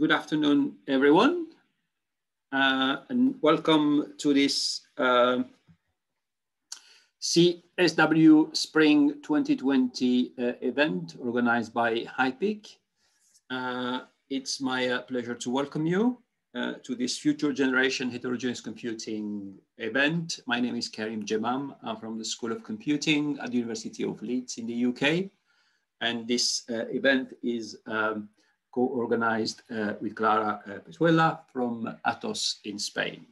good afternoon, everyone, uh, and welcome to this uh, CSW Spring 2020 uh, event organized by HiPEAC. Uh, it's my uh, pleasure to welcome you uh, to this Future Generation Heterogeneous Computing event. My name is Karim Djemame. I'm from the School of Computing at the University of Leeds in the UK. And this event is um, co-organized uh, with Clara uh, Pezuela from Atos in Spain.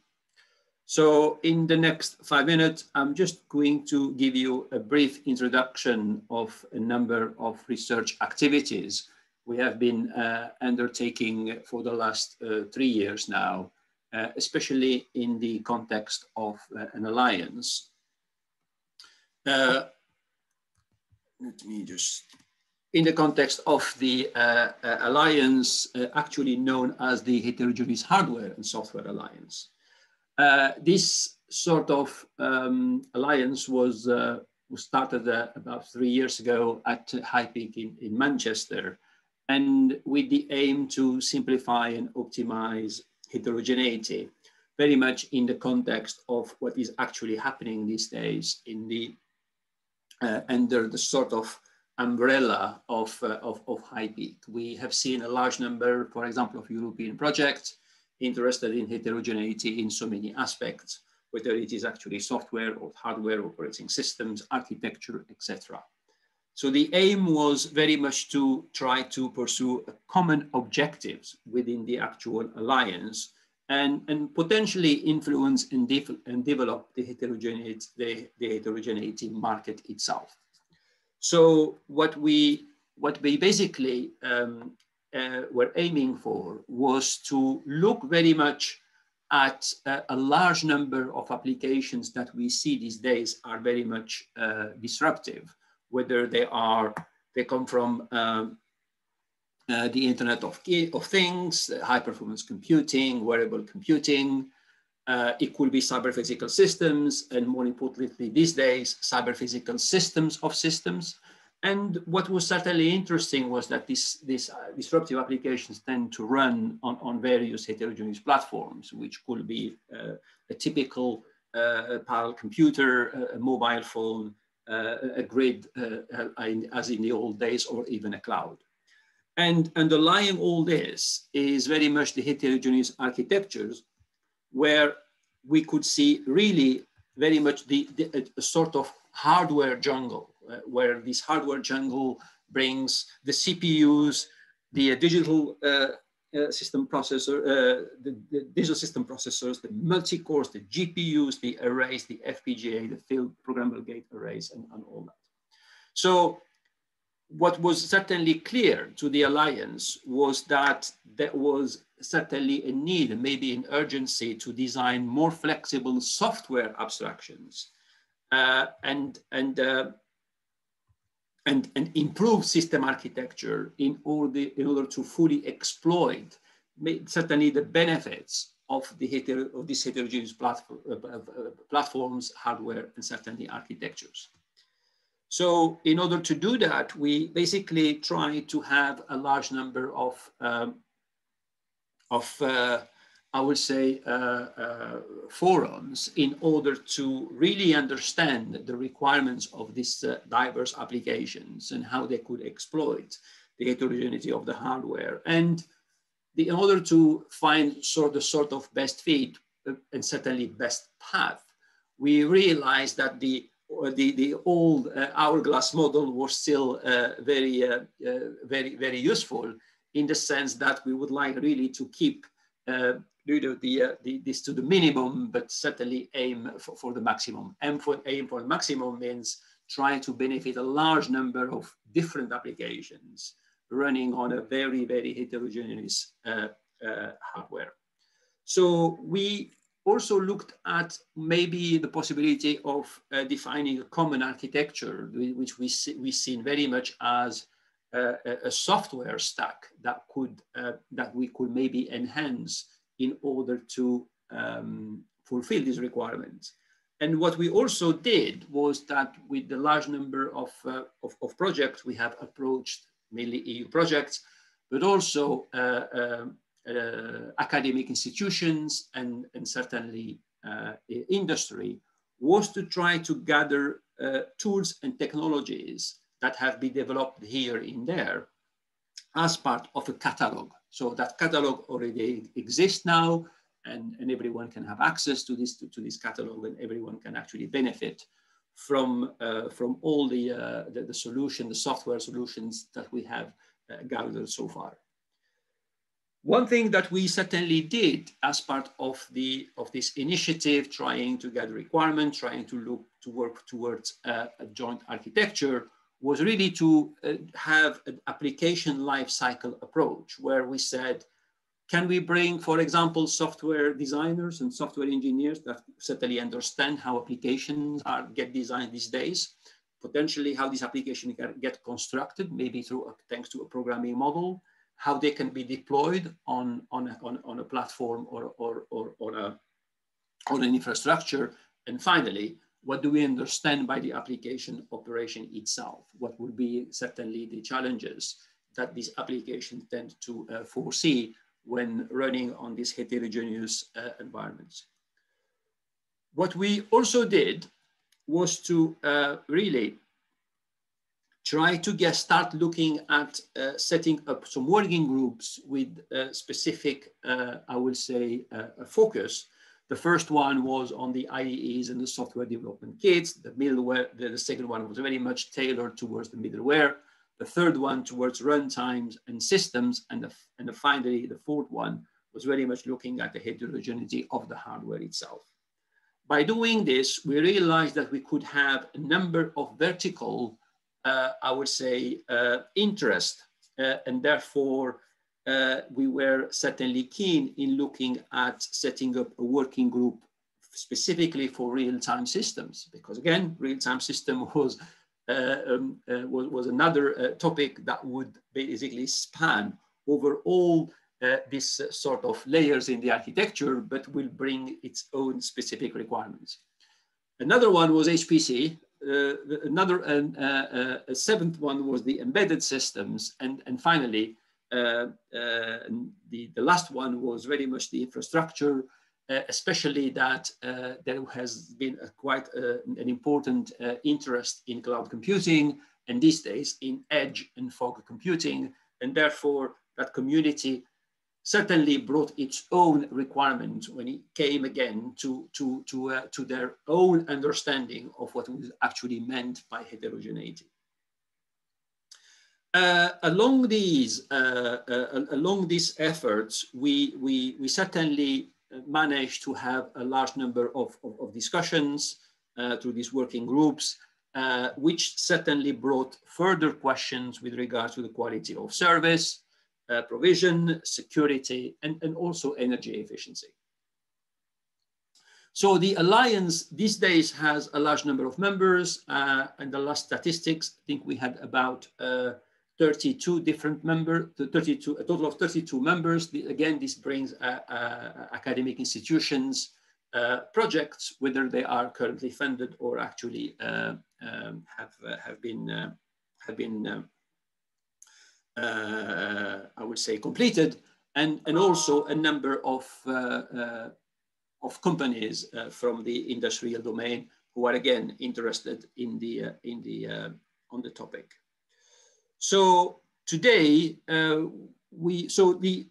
So in the next five minutes, I'm just going to give you a brief introduction of a number of research activities we have been uh, undertaking for the last uh, three years now, uh, especially in the context of uh, an alliance. let me just in the context of the uh, uh, alliance uh, actually known as the Heterogeneous Hardware and Software Alliance. Uh, this sort of um, alliance was, uh, was started uh, about three years ago at HiPEAC in, in Manchester and with the aim to simplify and optimize heterogeneity, very much in the context of what is actually happening these days in the under the sort of umbrella of, uh, of, of HiPEAC. We have seen a large number, for example, of European projects interested in heterogeneity in so many aspects, whether it is actually software or hardware, operating systems, architecture, etc. So the aim was very much to try to pursue common objectives within the actual alliance and, and potentially influence and, and develop the heterogeneity, the, the heterogeneity market itself. So what we what we basically um, uh, were aiming for was to look very much at uh, a large number of applications that we see these days are very much uh, disruptive, whether they are they come from um, uh, the Internet of, of Things, high performance computing, wearable computing, uh, it could be cyber physical systems, and more importantly these days, cyber physical systems of systems. And what was certainly interesting was that these, uh, disruptive applications tend to run on, on various heterogeneous platforms, which could be uh, a typical uh, parallel computer, a mobile phone, uh, a grid, uh, as in the old days, or even a cloud. And underlying all this is very much the heterogeneous architectures where we could see really very much the, the a sort of hardware jungle, where this hardware jungle brings the CPUs, the uh, digital uh, uh, system processor, uh, the, the, digital system processors, the multi-cores, the GPUs, the arrays, the FPGA, the field programmable gate arrays, and, and all that. So what was certainly clear to the alliance was that there was certainly a need, maybe an urgency to design more flexible software abstractions uh, and, and, uh, and, and improve system architecture in order, in order to fully exploit certainly the benefits of, the heter of these heterogeneous platform, uh, uh, platforms, hardware, and certainly architectures. So in order to do that, we basically try to have a large number of, um, of uh, I would say, uh, uh, forums in order to really understand the requirements of these uh, diverse applications and how they could exploit the heterogeneity of the hardware. And the, in order to find sort of, the sort of best fit uh, and certainly best path, we realized that the the, the old uh, hourglass model was still uh, very, uh, very, very useful in the sense that we would like really to keep do the, the, the, this to the minimum, but certainly aim for, for the maximum. Aim for, aim for maximum means trying to benefit a large number of different applications running on a very, very heterogeneous uh, uh, hardware. So we also looked at maybe the possibility of uh, defining a common architecture, which we see, we seen very much as uh, a software stack that could uh, that we could maybe enhance in order to um, fulfill these requirements. And what we also did was that with the large number of, uh, of, of, projects, we have approached mainly EU projects, but also uh, um, uh, academic institutions and, and certainly uh, industry was to try to gather uh, tools and technologies that have been developed here in there as part of a catalog. So that catalog already exists now and, and everyone can have access to this, to, to this catalog and everyone can actually benefit from, uh, from all the, uh, the, the, solution, the software solutions that we have uh, gathered so far. One thing that we certainly did as part of, the, of this initiative, trying to gather requirements, trying to look to work towards a joint architecture, was really to uh, have an application lifecycle approach where we said, can we bring, for example, software designers and software engineers that certainly understand how applications are get designed these days, potentially how these applications get constructed, maybe through thanks to a programming model, how they can be deployed on, on, a, on, on a platform or, or, or, or, a, or an infrastructure. And finally, what do we understand by the application operation itself? What would be certainly the challenges that these applications tend to uh, foresee when running on these heterogeneous uh, environments. What we also did was to uh, really try to get start looking at uh, setting up some working groups with a specific, uh, I will say, uh, focus. The first one was on the IDEs and the software development kits. The middleware, the, the second one was very much tailored towards the middleware. The third one towards runtimes and systems. And, the, and the finally, the fourth one was very much looking at the heterogeneity of the hardware itself. By doing this, we realized that we could have a number of vertical uh, I would say, uh, interest. Uh, and therefore, we were certainly keen in looking at setting up a working group specifically for real-time systems, because again, real-time system was, um, was, was, another topic that would basically span over all uh, this uh, sort of layers in the architecture, but will bring its own specific requirements. Another one was HPC, uh, another uh, uh, a seventh one was the embedded systems, and and finally Uh, uh, the the last one was very much the infrastructure, uh, especially that there has been a quite an important interest in cloud computing, and these days in edge and fog computing, and therefore that community certainly brought its own requirements when it came again to, to, to, uh, to their own understanding of what was actually meant by heterogeneity. Uh, along these uh, uh, along these efforts, we, we, we certainly managed to have a large number of, of, of discussions uh, through these working groups, uh, which certainly brought further questions with regard to the quality of service, uh, provision, security, and, and also energy efficiency. So the Alliance these days has a large number of members. Uh, and the last statistics, I think we had about uh, 32 different members, 32, a total of 32 members. The, again, this brings uh, uh, academic institutions, uh, projects, whether they are currently funded or actually um, have, have been, have been uh, I would say, completed, and, and also a number of, uh, uh, of companies from the industrial domain who are again interested in the, in the, on the topic. So today, we, so the,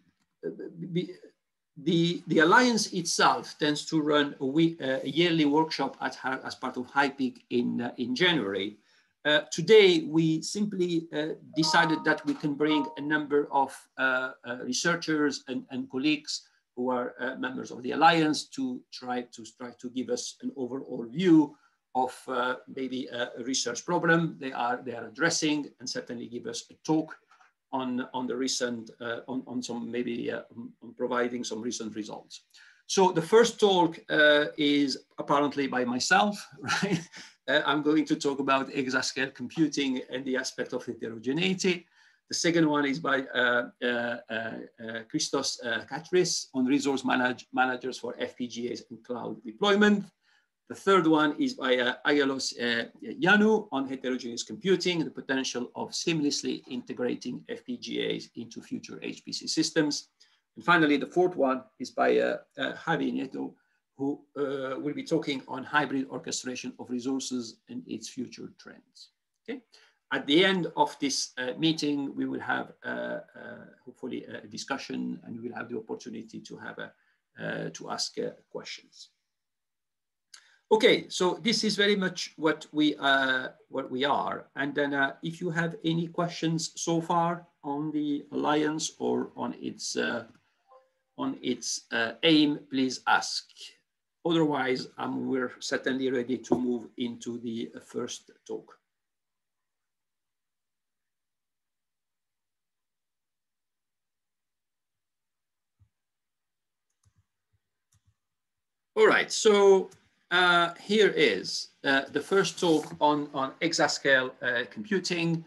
the, the, Alliance itself tends to run a, week, uh, a yearly workshop at, as part of HiPEAC in, uh, in January. Uh, today, we simply uh, decided that we can bring a number of uh, uh researchers and, and, colleagues who are uh, members of the Alliance to try to try to give us an overall view of uh, maybe a, research problem they are, they are addressing and certainly give us a talk on, on the recent, on, on some maybe on providing some recent results. So the first talk is apparently by myself, right? Uh, I'm going to talk about exascale computing and the aspect of heterogeneity. The second one is by uh, uh, uh, uh Christos uh, Kachris on resource manage managers for FPGAs and cloud deployment. The third one is by uh, Aggelos Ioannou on heterogeneous computing, the potential of seamlessly integrating FPGAs into future HPC systems. And finally, the fourth one is by uh, uh, Javi Nieto, who uh, will be talking on hybrid orchestration of resources and its future trends. Okay. At the end of this uh, meeting, we will have uh, uh, hopefully a discussion and we will have the opportunity to have a, uh, to ask questions. Okay, so this is very much what we what we are. And then if you have any questions so far on the alliance or on its on its uh, aim, please ask. Otherwise, um, we're certainly ready to move into the uh, first talk. All right, so uh, here is uh, the first talk on, on exascale uh, computing,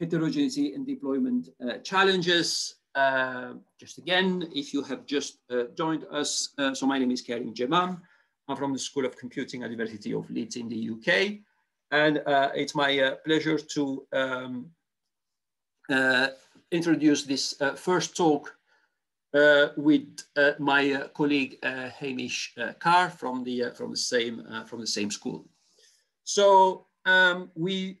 heterogeneity and deployment uh, challenges, uh, just again, if you have just uh, joined us, so my name is Karim Djemame. I'm from the School of Computing at University of Leeds in the UK. And it's my pleasure to um, introduce this first talk with my colleague Hamish Carr from the, from, the same, from the same school. So um, we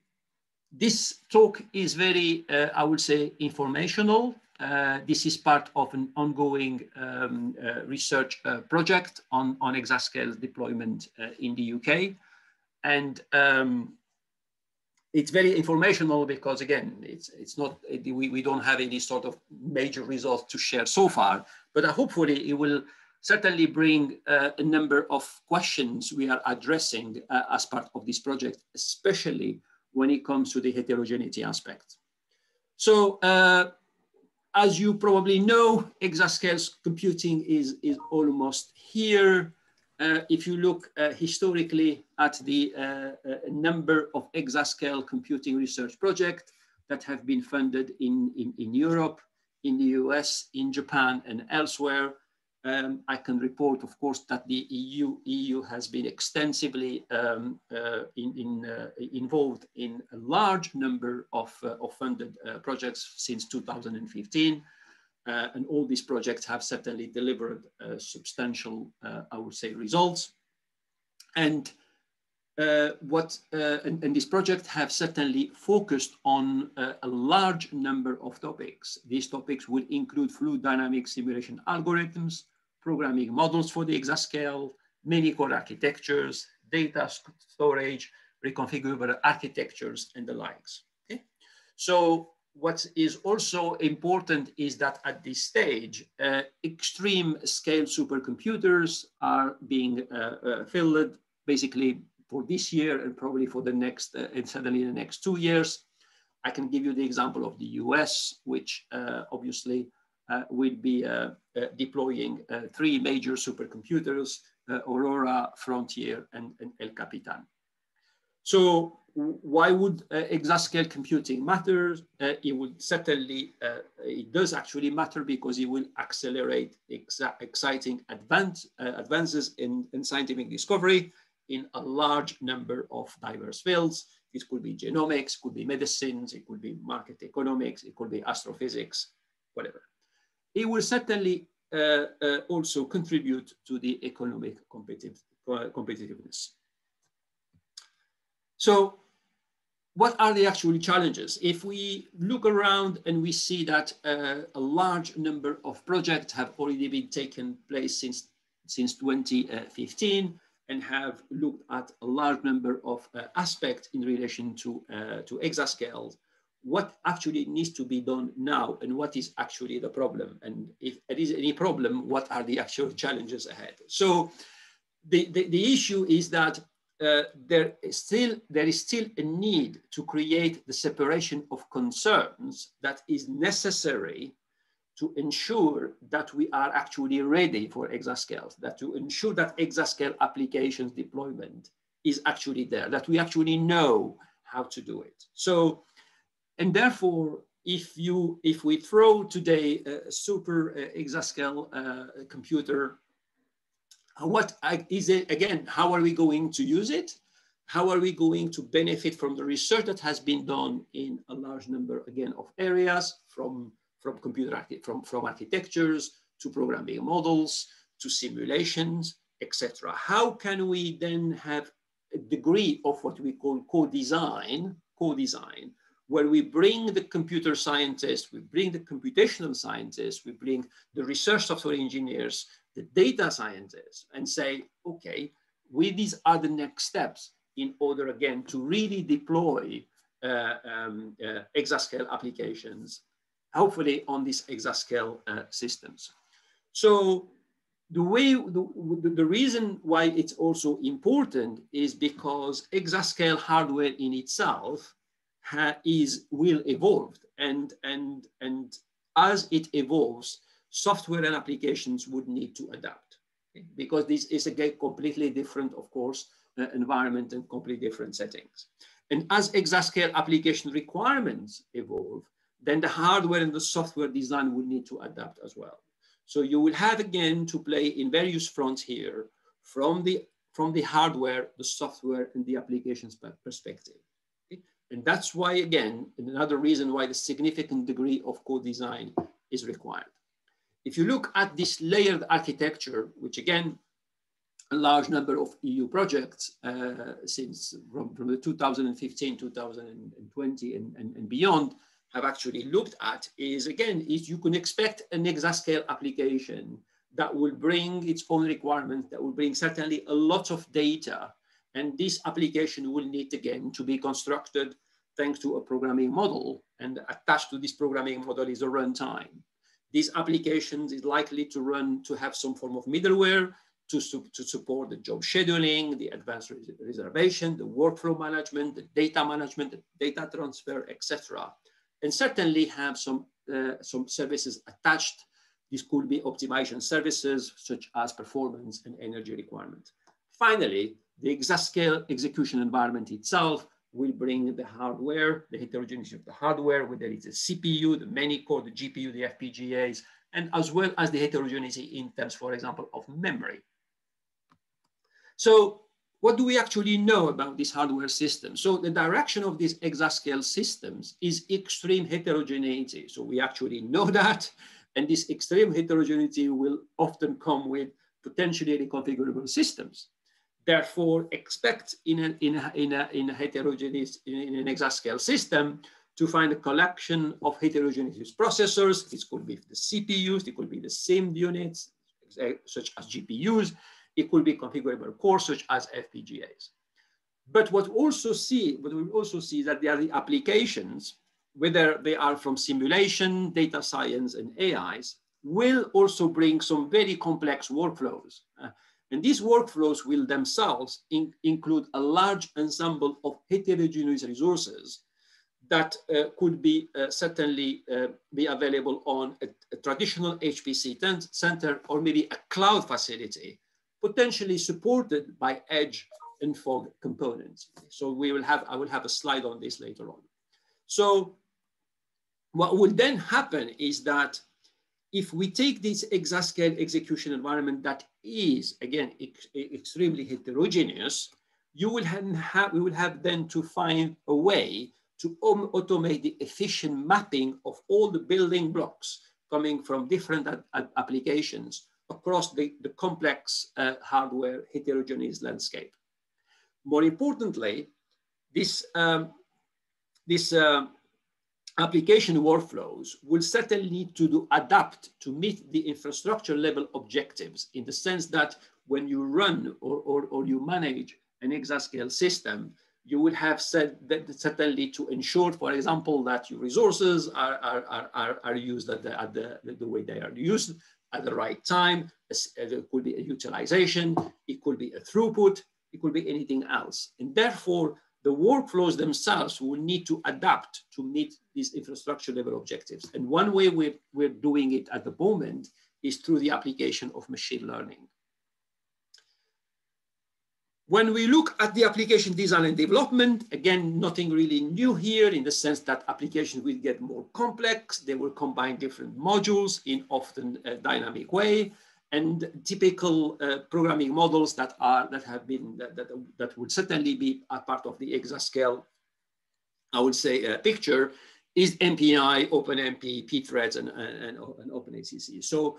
this talk is very, uh, I would say, informational. Uh, this is part of an ongoing um, uh, research uh, project on, on exascale deployment uh, in the UK. And um, it's very informational because again, it's, it's not, we, we don't have any sort of major results to share so far, but uh, hopefully it will certainly bring uh, a number of questions we are addressing as part of this project, especially when it comes to the heterogeneity aspect. So as you probably know, exascale computing is, is almost here. Uh, if you look uh, historically at the uh, uh number of exascale computing research projects that have been funded in, in, in Europe, in the US, in Japan, and elsewhere, um, I can report, of course, that the EU, EU has been extensively um, uh, in, in, uh, involved in a large number of, of funded projects since 2015. Uh, and all these projects have certainly delivered uh, substantial, I would say, results. And what and, and, this project have certainly focused on a large number of topics. These topics would include fluid dynamic simulation algorithms, programming models for the exascale, many core architectures, data storage, reconfigurable architectures, and the likes. Okay? So what is also important is that at this stage, uh, extreme scale supercomputers are being uh, uh, filled basically for this year and probably for the next, uh, and certainly the next two years. I can give you the example of the US, which uh, obviously uh, will be deploying three major supercomputers, Aurora, Frontier, and, and, El Capitan. So why would exascale computing matter? it would certainly, it does actually matter because it will accelerate exciting advance, advances in, in scientific discovery in a large number of diverse fields. It could be genomics, could be medicines, it could be market economics, it could be astrophysics, whatever it will certainly uh, uh, also contribute to the economic competitive, uh, competitiveness. So what are the actual challenges? If we look around and we see that uh, a large number of projects have already been taken place since, since 2015 and have looked at a large number of uh, aspects in relation to, uh, to exascales, what actually needs to be done now and what is actually the problem. And if there is any problem, what are the actual challenges ahead? So the, the, the issue is that uh, there is still there is still a need to create the separation of concerns that is necessary to ensure that we are actually ready for exascale, that to ensure that exascale applications deployment is actually there, that we actually know how to do it. So and therefore, if you if we throw today a super uh, exascale uh, computer, what is it again? How are we going to use it? How are we going to benefit from the research that has been done in a large number again of areas from from computer from from architectures to programming models, to simulations, etc. How can we then have a degree of what we call co-design, co-design, where we bring the computer scientists, we bring the computational scientists, we bring the research software engineers, the data scientists, and say, okay, we, these are the next steps in order again to really deploy uh, um, uh, exascale applications, hopefully on these exascale uh, systems. So the way, the, the reason why it's also important is because exascale hardware in itself is will evolve and and and as it evolves software and applications would need to adapt okay? because this is a completely different of course uh, environment and completely different settings and as exascale application requirements evolve then the hardware and the software design will need to adapt as well so you will have again to play in various fronts here from the from the hardware the software and the applications perspective and that's why, again, another reason why the significant degree of co-design is required. If you look at this layered architecture, which again, a large number of EU projects uh, since from, from, the 2015, 2020 and, and, and, beyond have actually looked at is again, is you can expect an exascale application that will bring its own requirements, that will bring certainly a lot of data and this application will need again to be constructed thanks to a programming model and attached to this programming model is a runtime. These applications is likely to run to have some form of middleware to, to support the job scheduling, the advanced reservation, the workflow management, the data management, the data transfer, etc. And certainly have some, uh, some services attached. This could be optimization services such as performance and energy requirement. Finally, the exascale execution environment itself will bring the hardware, the heterogeneity of the hardware, whether it's a CPU, the many core, the GPU, the FPGAs, and as well as the heterogeneity in terms, for example, of memory. So what do we actually know about this hardware system? So the direction of these exascale systems is extreme heterogeneity. So we actually know that, and this extreme heterogeneity will often come with potentially reconfigurable systems. Therefore, expect in, a, in, a, in, a, in a heterogeneous, in an exascale system, to find a collection of heterogeneous processors. This could be the CPUs, it could be the same units, such as GPUs. It could be configurable cores, such as FPGAs. But what also see, what we also see that there are the applications, whether they are from simulation, data science, and AIs, will also bring some very complex workflows. Uh, and these workflows will themselves in, include a large ensemble of heterogeneous resources that uh, could be uh, certainly uh, be available on a, a, traditional HPC center or maybe a cloud facility, potentially supported by edge and fog components. So we will have, I will have a slide on this later on. So what will then happen is that if we take this exascale execution environment that is, again, ex extremely heterogeneous, you will have, we will have then to find a way to automate the efficient mapping of all the building blocks coming from different applications across the, the complex uh, hardware heterogeneous landscape. More importantly, this, um, this uh, application workflows will certainly need to do, adapt to meet the infrastructure level objectives in the sense that when you run or, or, or you manage an exascale system, you will have said that certainly to ensure, for example, that your resources are, are, are, are used at the, at the, the way they are used at the right time. It could be a utilization, it could be a throughput, it could be anything else. And therefore, the workflows themselves will need to adapt to meet these infrastructure level objectives. And one way we're, we're doing it at the moment is through the application of machine learning. When we look at the application design and development, again, nothing really new here in the sense that applications will get more complex. They will combine different modules in often a dynamic way and typical uh, programming models that are that have been that, that, that would certainly be a part of the exascale i would say uh, picture is MPI OpenMP Pthreads and, and, and OpenACC so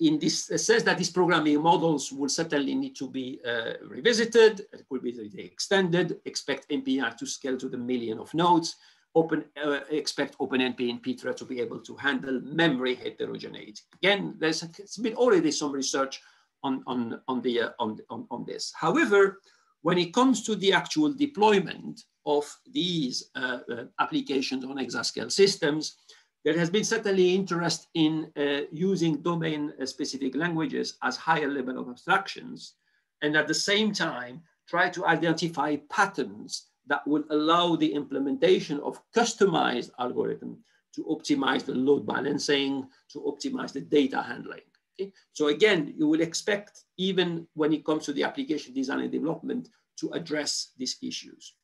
in this says that these programming models will certainly need to be uh, revisited. It could be extended. Expect MPI to scale to the million of nodes. Open uh, expect OpenMP and Pthreads to be able to handle memory heterogeneity. Again, there's been already some research on on on the uh, on, on on this. However, when it comes to the actual deployment of these uh, uh, applications on exascale systems, there has been certainly interest in uh, using domain-specific languages as higher level of abstractions, and at the same time, try to identify patterns that will allow the implementation of customized algorithm to optimize the load balancing, to optimize the data handling. Okay? So again, you will expect, even when it comes to the application design and development, to address these issues.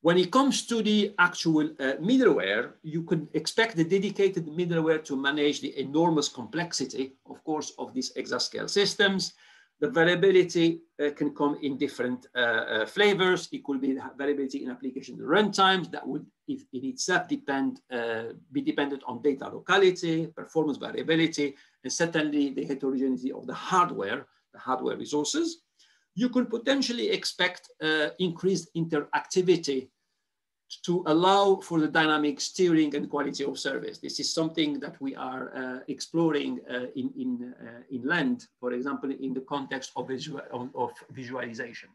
When it comes to the actual uh, middleware, you could expect the dedicated middleware to manage the enormous complexity, of course, of these exascale systems. The variability uh, can come in different uh, uh flavors. It could be variability in application runtimes that would if, in itself depend, uh, be dependent on data locality, performance variability, and certainly the heterogeneity of the hardware, the hardware resources you could potentially expect increased interactivity to allow for the dynamic steering and quality of service. This is something that we are uh, exploring uh, in, in, uh, in LAND, for example, in the context of, visual, of visualization.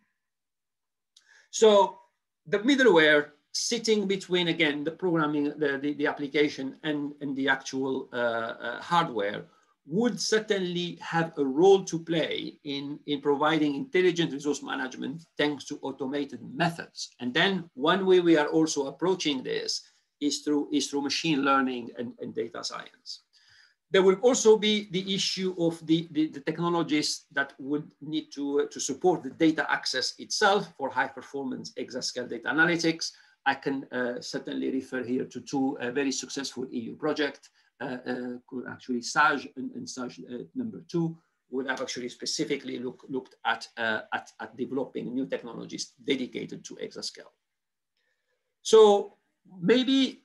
So the middleware sitting between, again, the programming, the, the, the application and, and the actual uh, uh, hardware would certainly have a role to play in, in providing intelligent resource management thanks to automated methods. And then one way we are also approaching this is through, is through machine learning and, and data science. There will also be the issue of the, the, the technologies that would need to, uh, to support the data access itself for high performance exascale data analytics. I can uh, certainly refer here to two uh, very successful EU projects Uh, uh, actually SAGE and, and SAGE uh, number two would have actually specifically look, looked at, uh, at, at developing new technologies dedicated to exascale. So maybe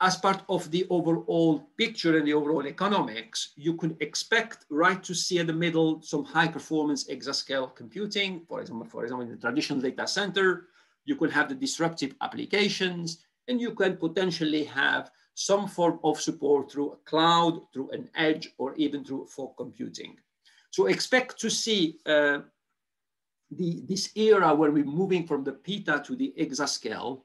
as part of the overall picture and the overall economics, you could expect right to see in the middle some high performance exascale computing, for example, for example, in the traditional data center, you could have the disruptive applications, and you can potentially have some form of support through a cloud, through an edge, or even through fog computing. So expect to see uh, the, this era where we're moving from the peta to the exascale.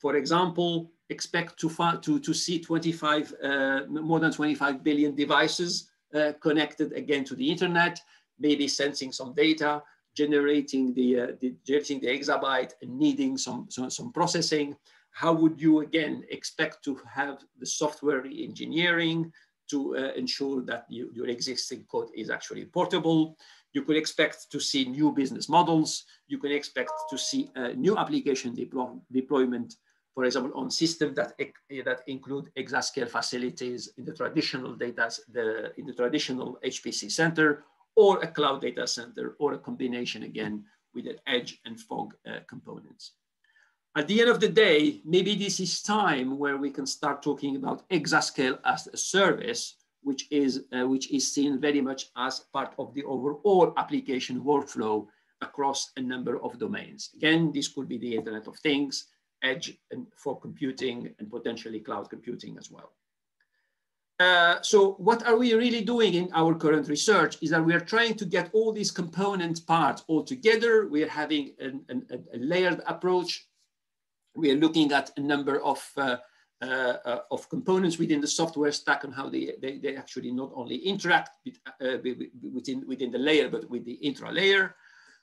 For example, expect to, to, to see 25, uh, more than 25 billion devices uh, connected again to the internet, maybe sensing some data, generating the, uh, the, generating the exabyte and needing some, some, some processing how would you again expect to have the software engineering to uh, ensure that you, your existing code is actually portable? You could expect to see new business models. You can expect to see a new application deploy deployment, for example, on systems that, that include exascale facilities in the traditional data, the, in the traditional HPC center, or a cloud data center, or a combination again with an edge and fog uh, components at the end of the day, maybe this is time where we can start talking about exascale as a service, which is, uh, which is seen very much as part of the overall application workflow across a number of domains. Again, this could be the Internet of Things, edge and fog computing and potentially cloud computing as well. Uh, so what are we really doing in our current research is that we are trying to get all these component parts all together. We are having an, an, a layered approach we are looking at a number of, uh, uh, uh, of components within the software stack and how they, they, they actually not only interact with, within, within the layer, but with the intra layer.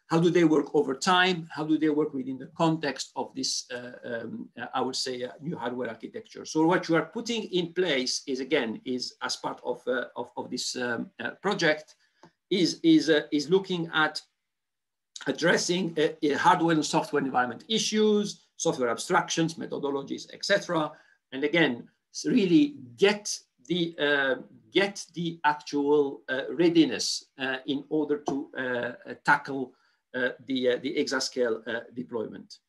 How do they work over time? How do they work within the context of this, um, I would say, new hardware architecture? So what you are putting in place is, again, is as part of, of, of, this um, project, is, is, is looking at addressing hardware and software environment issues, software abstractions, methodologies, etc. And again, really get the uh, get the actual uh, readiness uh, in order to uh, uh, tackle uh, the the exascale deployment.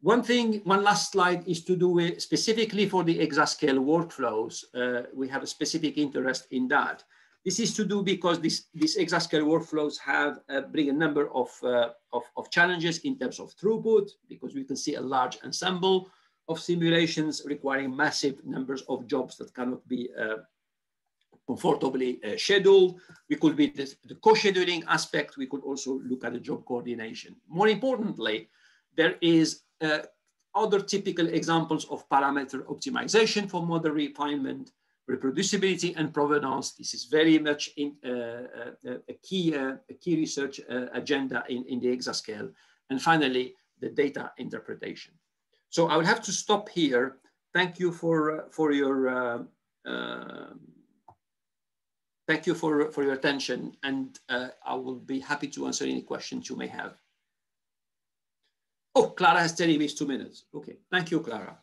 One thing, one last slide is to do with specifically for the exascale workflows. we have a specific interest in that. This is to do because this, these exascale workflows have uh, bring a number of, uh, of, of, challenges in terms of throughput, because we can see a large ensemble of simulations requiring massive numbers of jobs that cannot be uh, comfortably uh, scheduled. We could be the, the co-scheduling aspect. We could also look at the job coordination. More importantly, there is uh, other typical examples of parameter optimization for model refinement, reproducibility and provenance. This is very much in, uh, uh, a, key, uh, a key research uh, agenda in, in the exascale. And finally, the data interpretation. So I will have to stop here. Thank you for, uh, for your thank you for, for your attention and I will be happy to answer any questions you may have. Oh, Clara has telling minutes, two minutes. Okay, thank you, Clara.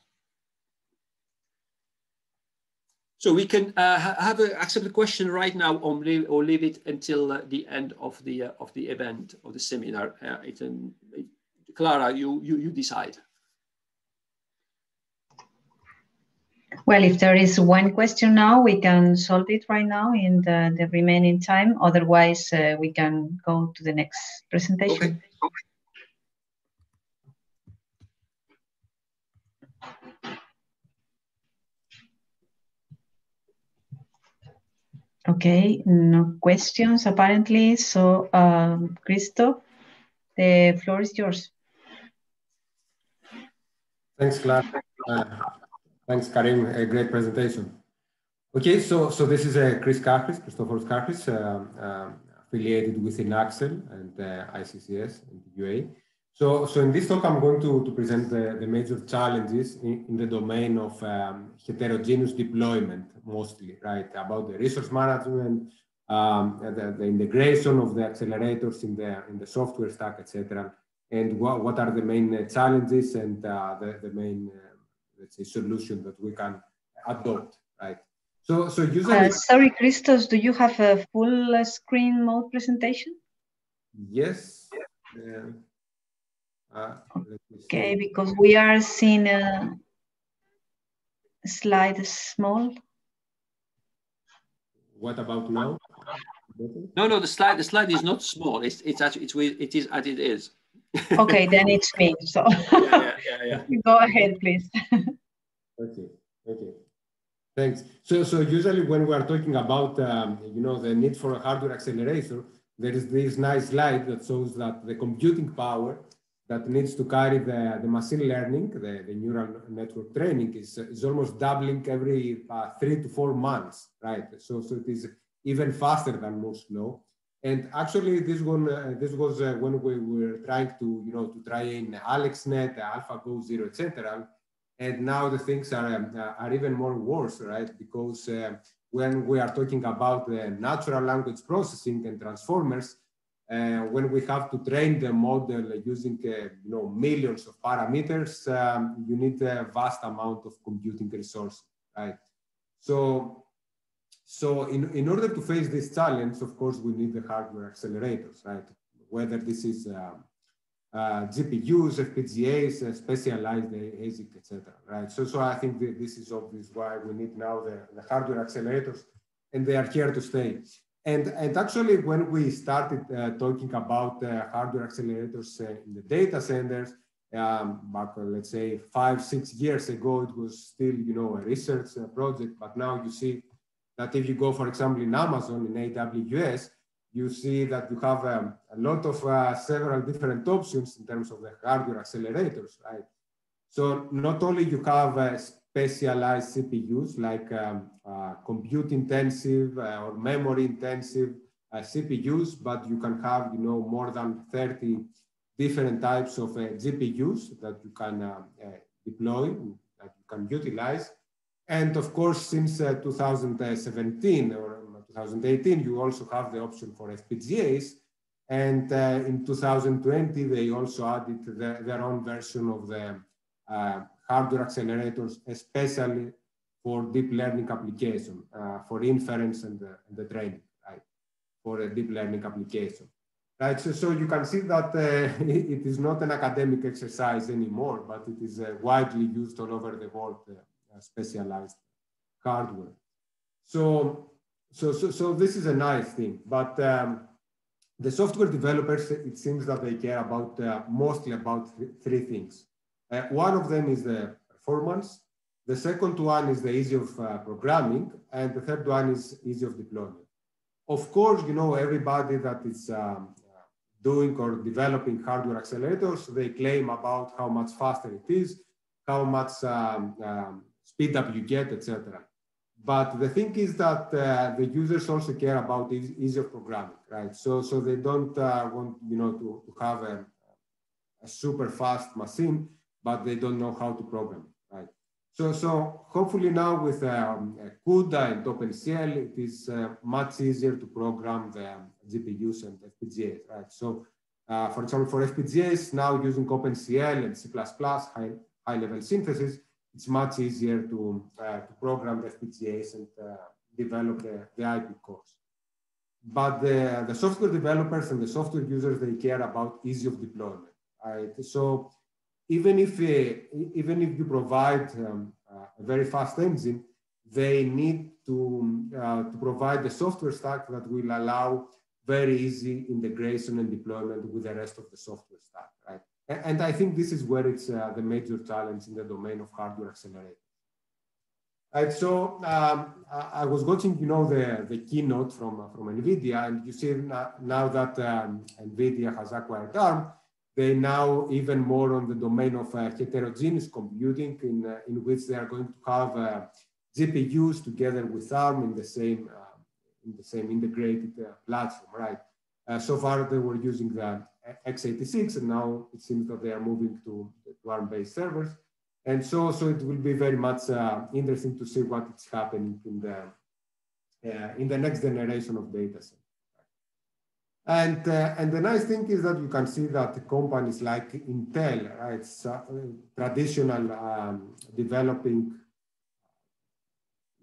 So we can uh, have a, accept a question right now or leave, or leave it until uh, the end of the uh, of the event of the seminar. Uh, it, it, Clara, you, you you decide. Well, if there is one question now, we can solve it right now in the, the remaining time. Otherwise, uh, we can go to the next presentation. Okay. Okay, no questions apparently. So, um, Christo, the floor is yours. Thanks, Clara. Uh, thanks, Karim. A great presentation. Okay, so so this is uh, Chris Kachris, Christoforos Kachris, uh, uh, affiliated with InAccel and uh, ICCS and UA. So, so in this talk, I'm going to, to present the, the major challenges in, in the domain of um, heterogeneous deployment, mostly, right? About the resource management, um, the, the, integration of the accelerators in the, in the software stack, etc. And what, what are the main uh, challenges and uh, the, the main, uh, let's say, solution that we can adopt, right? So, so usually... Uh, sorry, Christos, do you have a full uh, screen mode presentation? Yes. Uh, okay, because we are seeing a slide small. What about now? No, no, the slide the slide is not small. It's it's actually it's it is as it is. okay, then it's me. So yeah, yeah, yeah, go ahead, please. okay, okay. Thanks. So, so usually when we are talking about, um, you know, the need for a hardware accelerator, there is this nice slide that shows that the computing power that needs to carry the, the machine learning, the, the neural network training is, is almost doubling every uh, three to four months, right? So, so it is even faster than Moore's law. And actually, this one, uh, this was uh, when we were trying to, you know, to try in AlexNet, AlphaGo Zero, etc. And now the things are um, are even more worse, right? Because uh, when we are talking about the natural language processing and transformers, when we have to train the model using uh, you know millions of parameters, um, you need a vast amount of computing resources, right? So, so in, in order to face this challenge, of course, we need the hardware accelerators, right? Whether this is uh, uh, GPUs, FPGAs, uh, specialized ASIC, etc. Right. So, so I think this is obvious why we need now the, the hardware accelerators, and they are here to stay. And, and actually, when we started uh, talking about uh, hardware accelerators uh, in the data centers, um, back, uh, let's say, five, six years ago, it was still, you know, a research uh, project. But now you see that if you go, for example, in Amazon, in AWS, you see that you have um, a lot of uh, several different options in terms of the hardware accelerators, right? So not only you have specialized CPUs like um, uh, compute intensive uh, or memory intensive uh, CPUs, but you can have you know more than 30 different types of uh, GPUs that you can uh, uh, deploy, that you can utilize. And of course, since 2017 or 2018, you also have the option for FPGAs. And in 2020, they also added the, their own version of the hardware accelerators, especially for deep learning application, uh, for inference and, and, the training, right? For a deep learning application. Right, so, so you can see that uh, it is not an academic exercise anymore, but it is uh, widely used all over the world, uh, specialized hardware. So, so, so, so this is a nice thing, but um, the software developers, it seems that they care about uh, mostly about th three things. Uh, one of them is the performance. The second one is the ease of uh, programming. And the third one is ease of deployment. Of course, you know, everybody that is um, doing or developing hardware accelerators, they claim about how much faster it is, how much um, um, speed up you get, etc. But the thing is that uh, the users also care about ease, of programming, right? So, so they don't uh, want, you know, to, to have a, a, super fast machine, but they don't know how to program, it, right? So, so hopefully now with um, CUDA and OpenCL, it is uh, much easier to program the um, GPUs and FPGAs, right? So, uh, for example, for FPGAs, now using OpenCL and C++, high, high level synthesis, it's much easier to, uh, to program the FPGAs and uh, develop the, the IP cores. But the, the software developers and the software users, they care about ease of deployment. Right? So even if, uh, even if you provide um, a very fast engine, they need to, uh, to provide the software stack that will allow very easy integration and deployment with the rest of the software stack, right? And I think this is where it's uh, the major challenge in the domain of hardware accelerators. Right, so um, I was watching, you know, the, the keynote from, uh, from NVIDIA, and you see now that um, NVIDIA has acquired ARM, they now even more on the domain of uh, heterogeneous computing, in, uh, in which they are going to have uh, GPUs together with ARM in the same, in the same integrated platform, right? so far, they were using the x86, and now it seems that they are moving to, to ARM-based servers. And so, so it will be very much interesting to see what is happening in the, in the next generation of data centers. And, uh, and the nice thing is that you can see that companies like Intel, right, uh, traditional um, developing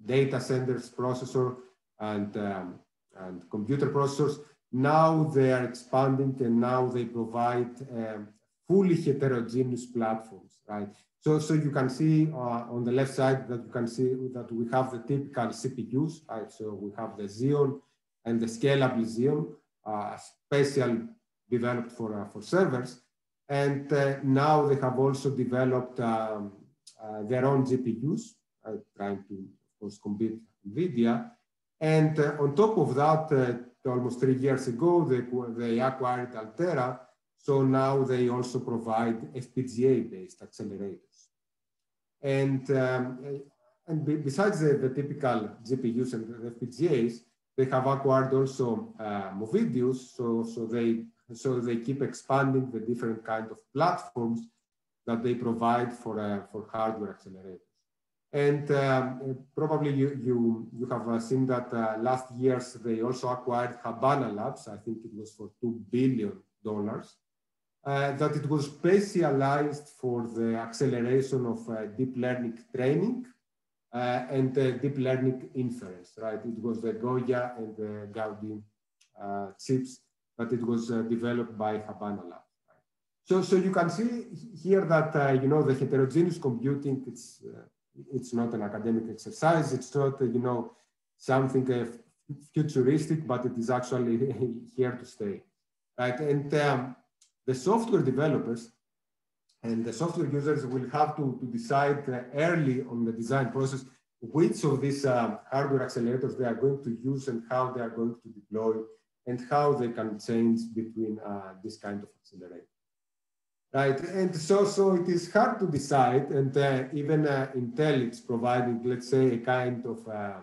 data centers processor and, um, and computer processors, now they are expanding and now they provide um, fully heterogeneous platforms, right? So, so you can see uh, on the left side that you can see that we have the typical CPUs, right? So we have the Xeon and the scalable Xeon, special developed for, uh, for servers. And uh, now they have also developed um, uh, their own GPUs, trying to, of course, compete NVIDIA. And on top of that, almost three years ago, they, they acquired Altera. So now they also provide FPGA-based accelerators. And, um, and besides the, the, typical GPUs and FPGAs, they have acquired also uh, Movidius. So, so, they, so they keep expanding the different kind of platforms that they provide for, uh, for hardware accelerators. And um, probably you, you, you have uh, seen that uh, last years they also acquired Habana Labs. I think it was for $2 billion. Uh, that it was specialized for the acceleration of uh, deep learning training uh, and deep learning inference, right? It was the Goya and the Gaudi uh, chips but it was developed by Habana Labs. So, so you can see here that, you know, the heterogeneous computing, it's it's not an academic exercise. It's not, you know, something uh, futuristic, but it is actually here to stay, right? And um, the software developers and the software users will have to, to decide uh, early on the design process which of these um, hardware accelerators they are going to use and how they are going to deploy and how they can change between uh, this kind of accelerator right? And so, so it is hard to decide, and uh, even uh, Intel is providing, let's say, a kind of uh,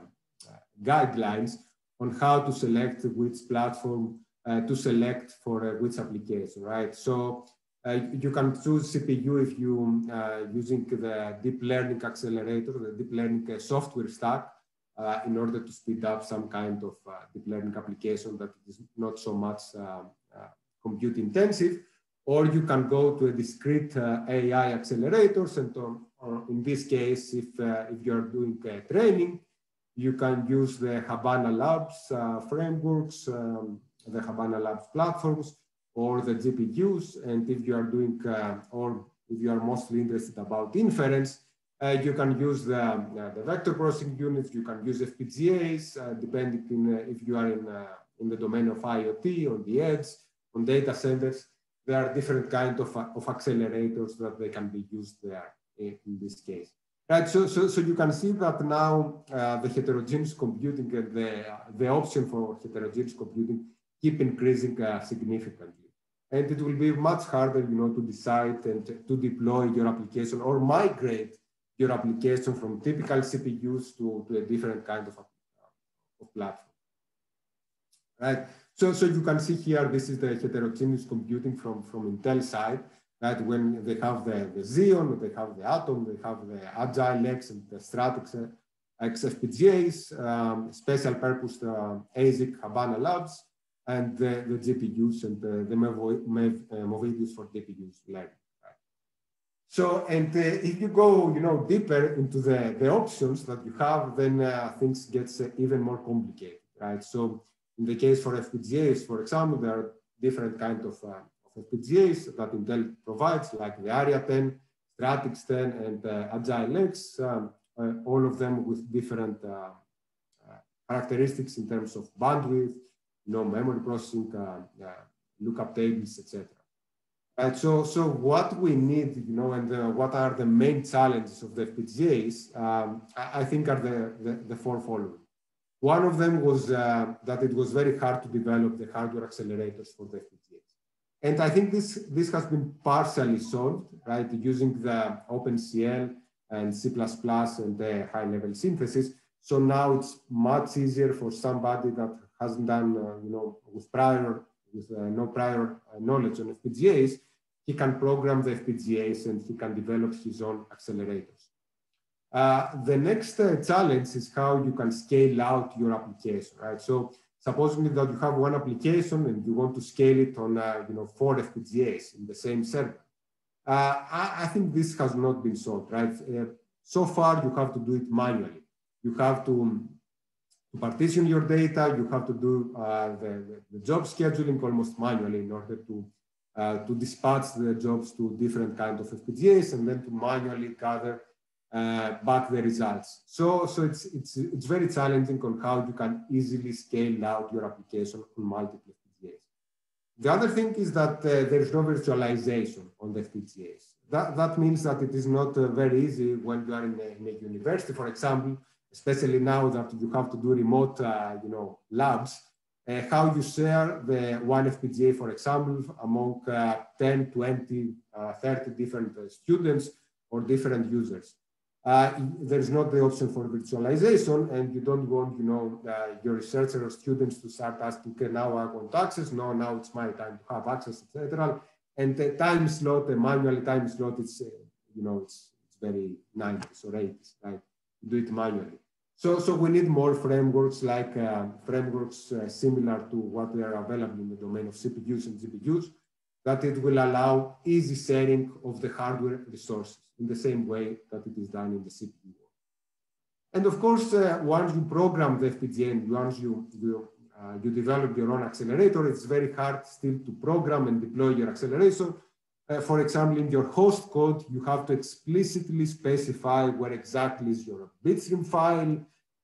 guidelines on how to select which platform uh, to select for which application, right? So you can choose CPU if you using the deep learning accelerator, the deep learning software stack, in order to speed up some kind of deep learning application that is not so much compute intensive or you can go to a discrete uh, AI accelerators. And in this case, if, uh, if you're doing uh, training, you can use the Habana Labs uh, frameworks, um, the Habana Labs platforms, or the GPUs. And if you are doing, uh, or if you are mostly interested about inference, Uh, you can use the, uh, the vector processing units, you can use FPGAs, uh, depending in, uh, if you are in, uh, in the domain of IoT, on the edge, on data centers. There are different kinds of, of accelerators that they can be used there in, in this case. Right, so, so, so you can see that now uh, the heterogeneous computing and the, the option for heterogeneous computing keep increasing significantly and it will be much harder you know to decide and to deploy your application or migrate your application from typical CPUs to, to a different kind of, of platform. Right. So, so you can see here, this is the heterogeneous computing from, from Intel side, right? When they have the, the Xeon, they have the Atom, they have the Agilex and the Stratix X FPGAs, um, special purpose uh, ASIC Habana Labs, and the, the GPUs and the, the Movidius for GPUs learning. So, and uh, if you go, you know, deeper into the, the options that you have, then uh, things gets uh, even more complicated, right? So in the case for FPGAs, for example, there are different kinds of, uh, of FPGAs that Intel provides, like the Arria 10, Stratix 10, and uh, Agilex, um, uh, all of them with different characteristics in terms of bandwidth, know, memory processing, lookup tables, etc. Right, so, so what we need, you know, and uh, what are the main challenges of the FPGAs, um, I, I, think are the, the, the, four following. One of them was uh, that it was very hard to develop the hardware accelerators for the FPGAs. And I think this, this has been partially solved, right, using the OpenCL and C++ and the high-level synthesis. So now it's much easier for somebody that hasn't done, uh, you know, with prior, with uh, no prior uh, knowledge on FPGAs he can program the FPGAs and he can develop his own accelerators. The next challenge is how you can scale out your application, right? So supposing that you have one application and you want to scale it on, you know, four FPGAs in the same server. Uh, I, I, think this has not been solved, right? Uh, so far, you have to do it manually. You have to, to partition your data. You have to do uh, the, the job scheduling almost manually in order to uh, to dispatch the jobs to different kind of FPGAs and then to manually gather uh, back the results. So, so it's, it's, it's very challenging on how you can easily scale out your application on multiple FPGAs. The other thing is that uh, there is no virtualization on the FPGAs. That, that means that it is not uh, very easy when you are in a, in a, university, for example, especially now that you have to do remote, uh, you know, labs uh, how you share the one FPGA, for example, among uh, 10, 20, uh, 30 different students or different users. There's not the option for virtualization and you don't want, you know, your researcher or students to start asking, okay, now I want access. No, now it's my time to have access, etc. And the time slot, the manual time slot, it's, you know, it's, it's very 90s or 80s, right? Do it manually. So, so we need more frameworks like uh, frameworks uh, similar to what are available in the domain of CPUs and GPUs, that it will allow easy sharing of the hardware resources in the same way that it is done in the CPU. And of course, uh, once you program the FPGA and once you, you, uh, you develop your own accelerator, it's very hard still to program and deploy your acceleration. Uh, for example, in your host code, you have to explicitly specify where exactly is your bitstream file,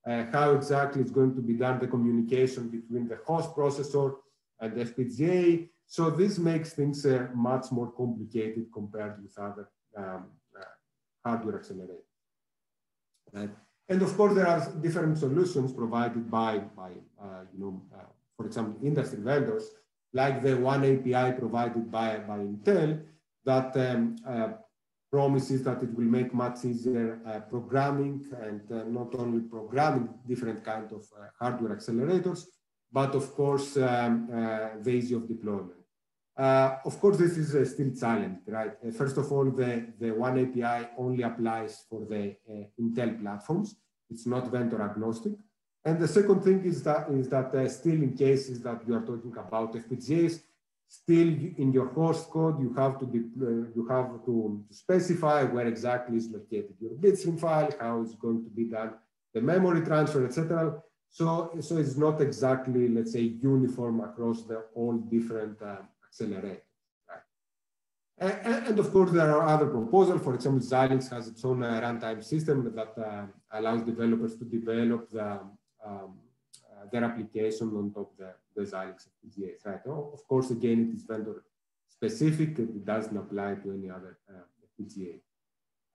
uh, how exactly it's going to be done, the communication between the host processor and FPGA. So this makes things uh, much more complicated compared with other um, uh, hardware accelerators. Right? And of course, there are different solutions provided by, by uh, you know, uh, for example, industry vendors, like the oneAPI provided by, by Intel, that um, uh, promises that it will make much easier uh, programming and uh, not only programming different kind of uh, hardware accelerators, but of course um, uh, the ease of deployment. Uh, of course, this is still challenged, right? first of all, the, the oneAPI only applies for the Intel platforms. It's not vendor agnostic. And the second thing is that, is that still in cases that you are talking about FPGAs, Still, in your host code, you have to uh, you have to, to specify where exactly is located your bitstream file, how it's going to be done, the memory transfer, etc. So, so it's not exactly, let's say, uniform across the all different uh, accelerators. Right? and, and, of course, there are other proposals. For example, Xilinx has its own uh, runtime system that uh, allows developers to develop the, um, their application on top of the, the Xilinx FPGAs, right? Of course, again, it is vendor specific. It doesn't apply to any other FPGA.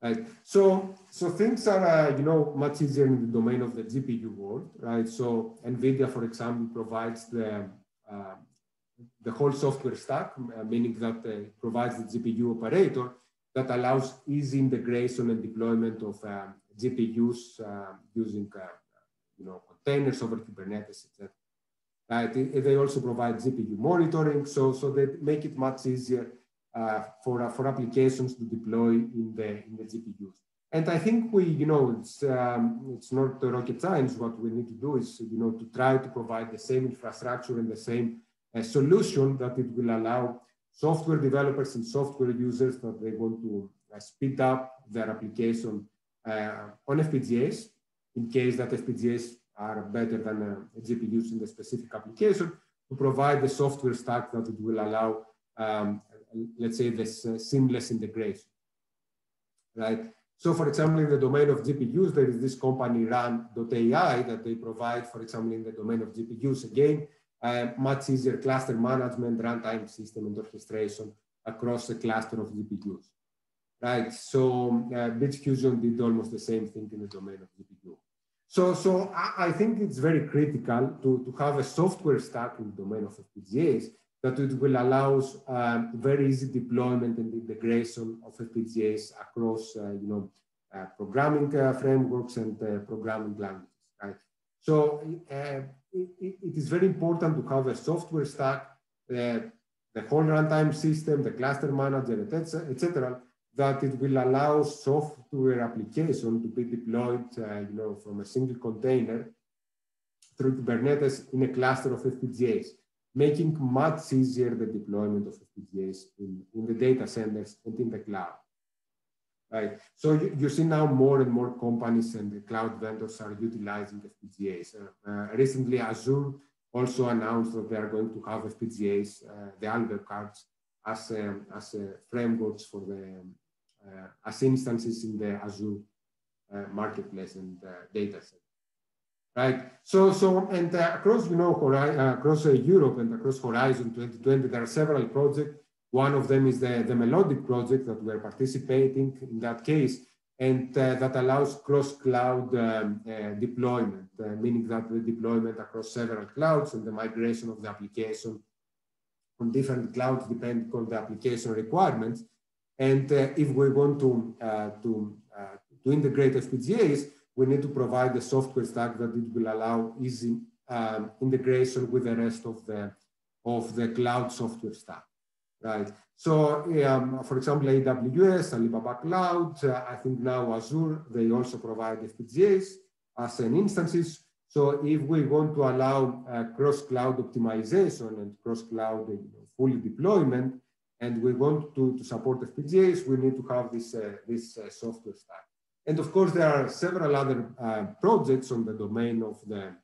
Right. So, so things are, uh, you know, much easier in the domain of the GPU world, right? So NVIDIA, for example, provides the, uh, the whole software stack, uh, meaning that it provides the GPU operator that allows easy integration and deployment of GPUs uh, using, uh, you know, containers over Kubernetes, etc. Right. They also provide GPU monitoring, so so they make it much easier uh, for, uh, for applications to deploy in the, in the GPUs. And I think we, you know, it's, um, it's not rocket science. What we need to do is, you know, to try to provide the same infrastructure and the same uh, solution that it will allow software developers and software users that they want to uh, speed up their application uh, on FPGAs in case that FPGAs are better than uh, GPUs in the specific application to provide the software stack that it will allow um, let's say this uh, seamless integration, right? So for example, in the domain of GPUs, there is this company run.ai that they provide, for example, in the domain of GPUs, again, uh, much easier cluster management, runtime system and orchestration across a cluster of GPUs, right? So uh, Fusion did almost the same thing in the domain of GPU. So, so I, I think it's very critical to, to have a software stack in the domain of FPGAs that it will allow um, very easy deployment and integration of FPGAs across, uh, you know, uh, programming uh, frameworks and uh, programming languages, right? So uh, it, it is very important to have a software stack, uh, the whole runtime system, the cluster manager, etc., that it will allow software application to be deployed, you know, from a single container through Kubernetes in a cluster of FPGAs making much easier the deployment of FPGAs in, in the data centers and in the cloud. Right. So you, you see now more and more companies and cloud vendors are utilizing FPGAs. Uh, uh, recently, Azure also announced that they are going to have FPGAs, uh, the Alveo cards, as, um, as uh, frameworks for the uh, as instances in the Azure uh, marketplace and data center right? So, so and uh, across, you know, uh, across uh, Europe and across Horizon 2020, there are several projects. One of them is the, the Melodic project that we're participating in that case, and uh, that allows cross-cloud um, uh, deployment, uh, meaning that the deployment across several clouds and the migration of the application on different clouds depending on the application requirements. And if we want to, to, to integrate FPGAs, we need to provide the software stack that it will allow easy um, integration with the rest of the of the cloud software stack, right? So, um, for example, AWS, Alibaba Cloud, uh, I think now Azure, they also provide FPGAs as an instances. So if we want to allow uh, cross-cloud optimization and cross-cloud uh, fully deployment, and we want to, to support FPGAs, we need to have this, uh, this uh, software stack. And of course, there are several other uh, projects on the domain of the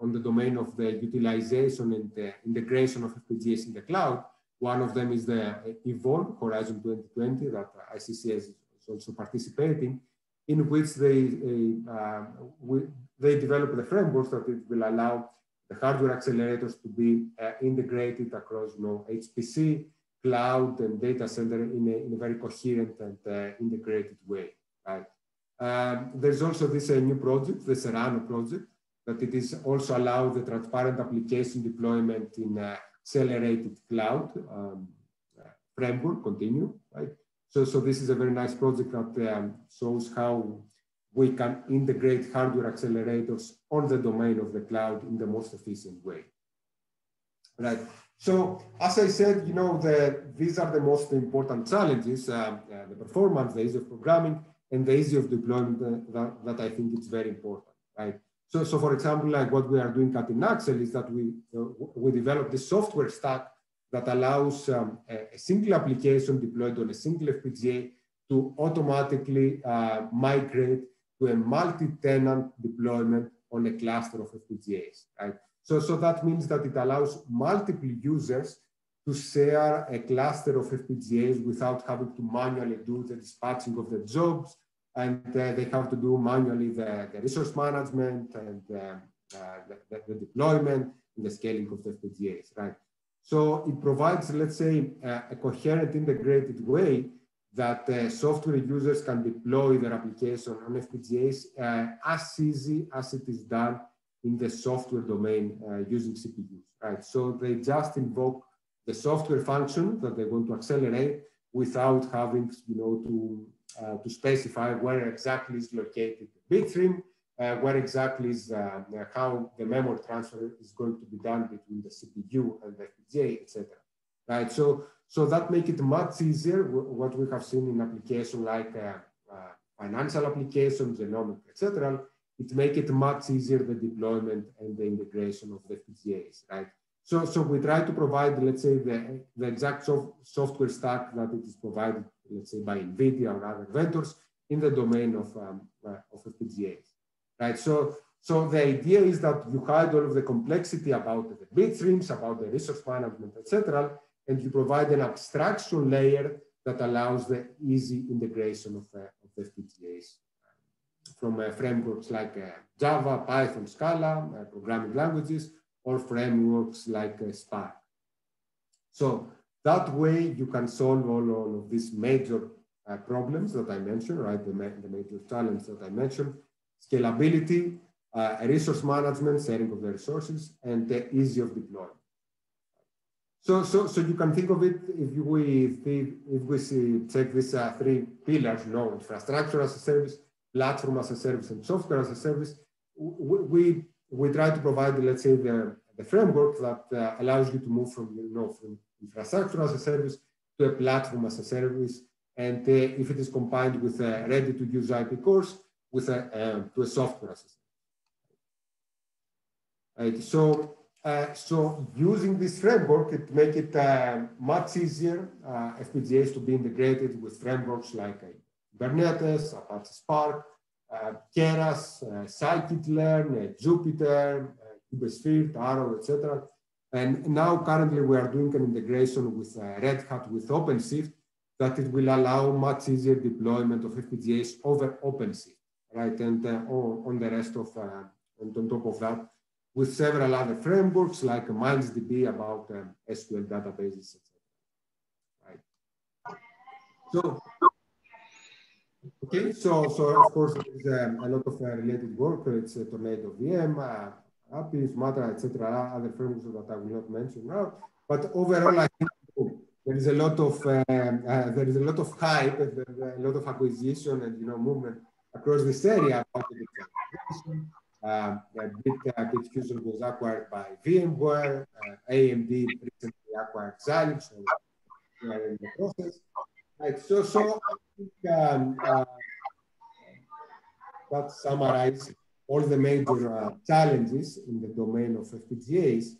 on the domain of the utilization and the integration of FPGAs in the cloud. One of them is the Evolve Horizon 2020 that ICCS is also participating, in which they uh, we, they develop the frameworks that it will allow the hardware accelerators to be uh, integrated across you know, HPC, cloud and data center in a, in a very coherent and uh, integrated way, right? Um, there's also this uh, new project, the Serrano project, that it is also allow the transparent application deployment in accelerated cloud um, framework continue, right? So, so this is a very nice project that um, shows how we can integrate hardware accelerators on the domain of the cloud in the most efficient way, right? So as I said, you know, the, these are the most important challenges, uh, uh, the performance, the ease of programming, and the ease of deployment uh, that, that, I think is very important, right? So, so for example, like what we are doing at InAccel is that we, uh, we develop the software stack that allows um, a, a, single application deployed on a single FPGA to automatically uh, migrate to a multi-tenant deployment on a cluster of FPGAs, right? So, so that means that it allows multiple users to share a cluster of FPGAs without having to manually do the dispatching of the jobs. And uh, they have to do manually the, the resource management and uh, uh, the, the, deployment and the scaling of the FPGAs, right? So it provides, let's say, a coherent integrated way that uh, software users can deploy their application on FPGAs uh, as easy as it is done in the software domain uh, using CPUs, right? So they just invoke the software function that they want to accelerate without having, you know, to, uh, to specify where exactly is located the bit stream, uh, where exactly is uh, how the memory transfer is going to be done between the CPU and the FPGA, etc. Right. So so that make it much easier. What we have seen in application like uh, uh, financial applications, genomic, etc. It make it much easier the deployment and the integration of the FPGAs, right? So, so we try to provide, let's say, the, the exact soft, software stack that it is provided, let's say, by NVIDIA or other vendors in the domain of, um, uh, of FPGAs, right? So, so the idea is that you hide all of the complexity about the bit streams, about the resource management, etc., and you provide an abstraction layer that allows the easy integration of, uh, of FPGAs from uh, frameworks like uh, Java, Python, Scala, uh, programming languages, or frameworks like uh, Spark. So that way you can solve all, all of these major uh, problems that I mentioned, right? The, ma the major challenges that I mentioned, scalability, resource management, sharing of the resources, and the ease of deployment. So, so, so you can think of it if we if we see, take these uh, three pillars, know, infrastructure as a service, platform as a service, and software as a service. We we, we try to provide, let's say, the, the framework that uh, allows you to move from you know from infrastructure as a service to a platform as a service, and uh, if it is combined with a ready-to-use IP cores, with a uh, to a software as a service. Right. So uh, so using this framework, it make it uh, much easier uh, FPGAs to be integrated with frameworks like uh, Kubernetes, Apache Spark, uh, Keras, scikit-learn, Jupyter, KubeSphere, Taro, etc. And now currently we are doing an integration with Red Hat with OpenShift that it will allow much easier deployment of FPGAs over OpenShift, right? And on, on the rest of, and on top of that, with several other frameworks like MindsDB about um, SQL databases, etc. Right. So, okay, so so of course there's um, a lot of uh, related work. It's uh, Tornado VM, uh, API, Sumatra, etc. Other frameworks that I will not mention now. But overall, I think there is a lot of um, uh, there is a lot of hype, a lot of acquisition and you know movement across this area about the um, uh, Bitfusion was acquired by VMware. Uh, AMD recently acquired Xilinx, so we are in the process. Right, so, so I think um, uh, that summarizes all the major uh, challenges in the domain of FPGAs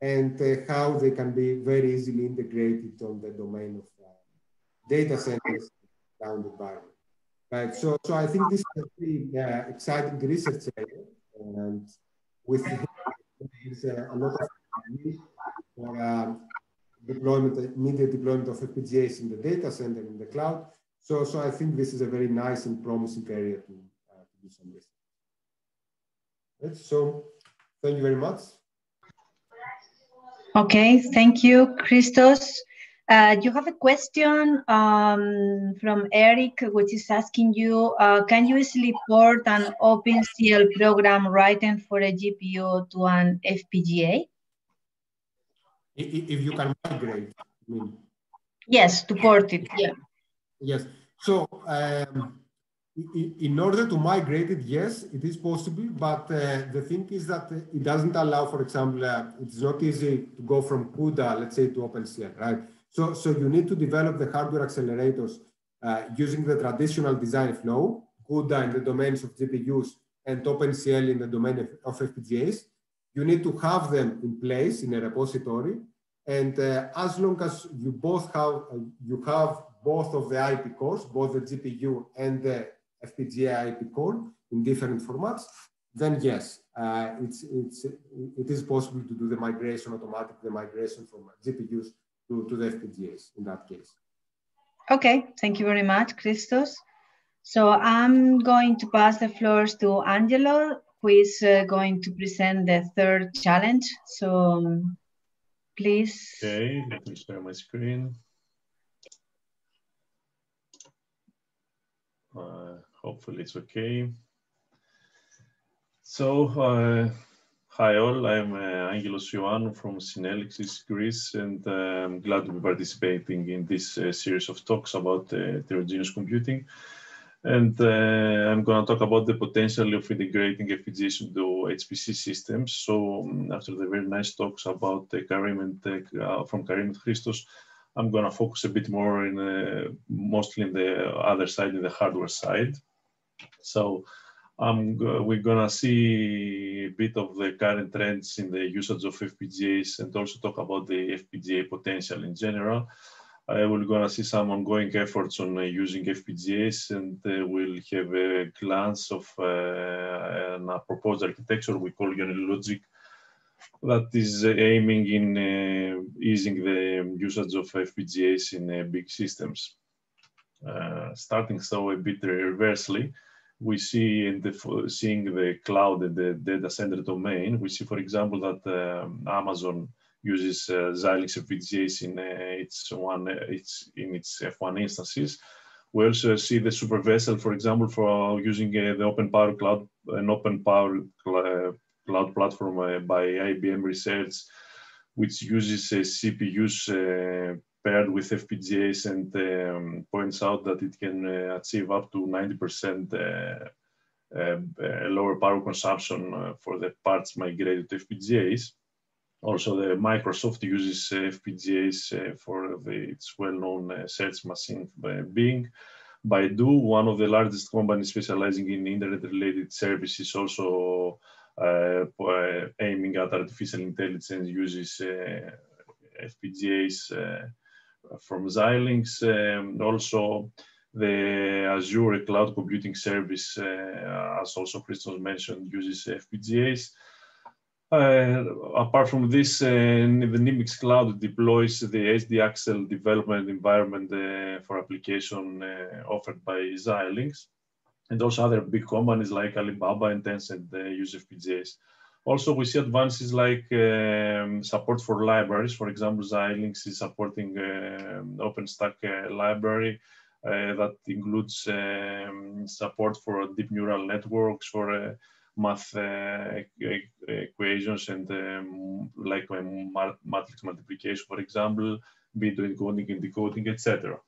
and uh, how they can be very easily integrated on the domain of uh, data centers down the environment. Right, so, so I think this is a very uh, exciting research area and with there's a, lot of for um, deployment, immediate deployment of FPGAs in the data center in the cloud. So, so I think this is a very nice and promising area to, uh, to do some research. Right, so thank you very much. Okay, thank you, Christos. Uh, you have a question um, from Eric, which is asking you, uh, can you easily port an OpenCL program written for a GPU to an FPGA? If you can migrate, I mean. Yes, to port it, yeah. Yes, so um, in order to migrate it, yes, it is possible, but uh, the thing is that it doesn't allow, for example, uh, it's not easy to go from CUDA, let's say, to OpenCL, right? So, so you need to develop the hardware accelerators uh, using the traditional design flow, CUDA in the domains of GPUs and OpenCL in the domain of, of FPGAs. You need to have them in place in a repository. And uh, as long as you both have, uh, you have both of the IP cores, both the GPU and the FPGA IP core in different formats, then yes, uh, it's, it's, it is possible to do the migration, automatic the migration from GPUs to, to the FPGAs in that case. Okay, thank you very much, Christos. So I'm going to pass the floors to Angelo, who is uh, going to present the third challenge. So um, please. Okay, let me share my screen. Uh, hopefully it's okay. So, uh, hi all, I'm uh, Angelos Ioannou from Synelixis, Greece, and uh, I'm glad to be participating in this uh, series of talks about uh, heterogeneous computing. And uh, I'm going to talk about the potential of integrating FPGAs into HPC systems. So um, after the very nice talks about uh, Karim and uh, from Karim and Christos, I'm going to focus a bit more in uh, mostly in the other side, in the hardware side. So we're going to see a bit of the current trends in the usage of FPGAs and also talk about the FPGA potential in general. Uh, we're going to see some ongoing efforts on uh, using FPGAs and uh, we'll have a glance of uh, a proposed architecture we call Unilogic that is aiming in uh, easing the usage of FPGAs in uh, big systems. Uh, starting so a bit reversely, we see in the seeing the cloud and the data center domain, we see, for example, that um, Amazon uses uh, Xilinx FPGAs in uh, its one its in its F1 instances. We also see the SuperVessel, for example, for using uh, the Open Power Cloud, an Open Power cloud platform uh, by IBM Research, which uses uh, CPUs uh, paired with FPGAs and um, points out that it can achieve up to 90% uh, lower power consumption uh, for the parts migrated to FPGAs. Also, the Microsoft uses uh, FPGAs for the, its well-known search machine Bing. Baidu, one of the largest companies specializing in internet-related services, also uh, uh, aiming at artificial intelligence uses uh, FPGAs from Xilinx. Um, also, the Azure cloud computing service, uh, as also Christos mentioned, uses FPGAs. Uh, apart from this, uh, the Nimbix Cloud deploys the SDAccel development environment for application offered by Xilinx and also other big companies like Alibaba and Tencent uh, use FPGAs. Also, we see advances like um, support for libraries. For example, Xilinx is supporting uh, OpenStack uh, library uh, that includes um, support for deep neural networks, for uh, math uh, equations, and um, like matrix multiplication, for example, bit encoding and decoding, etc.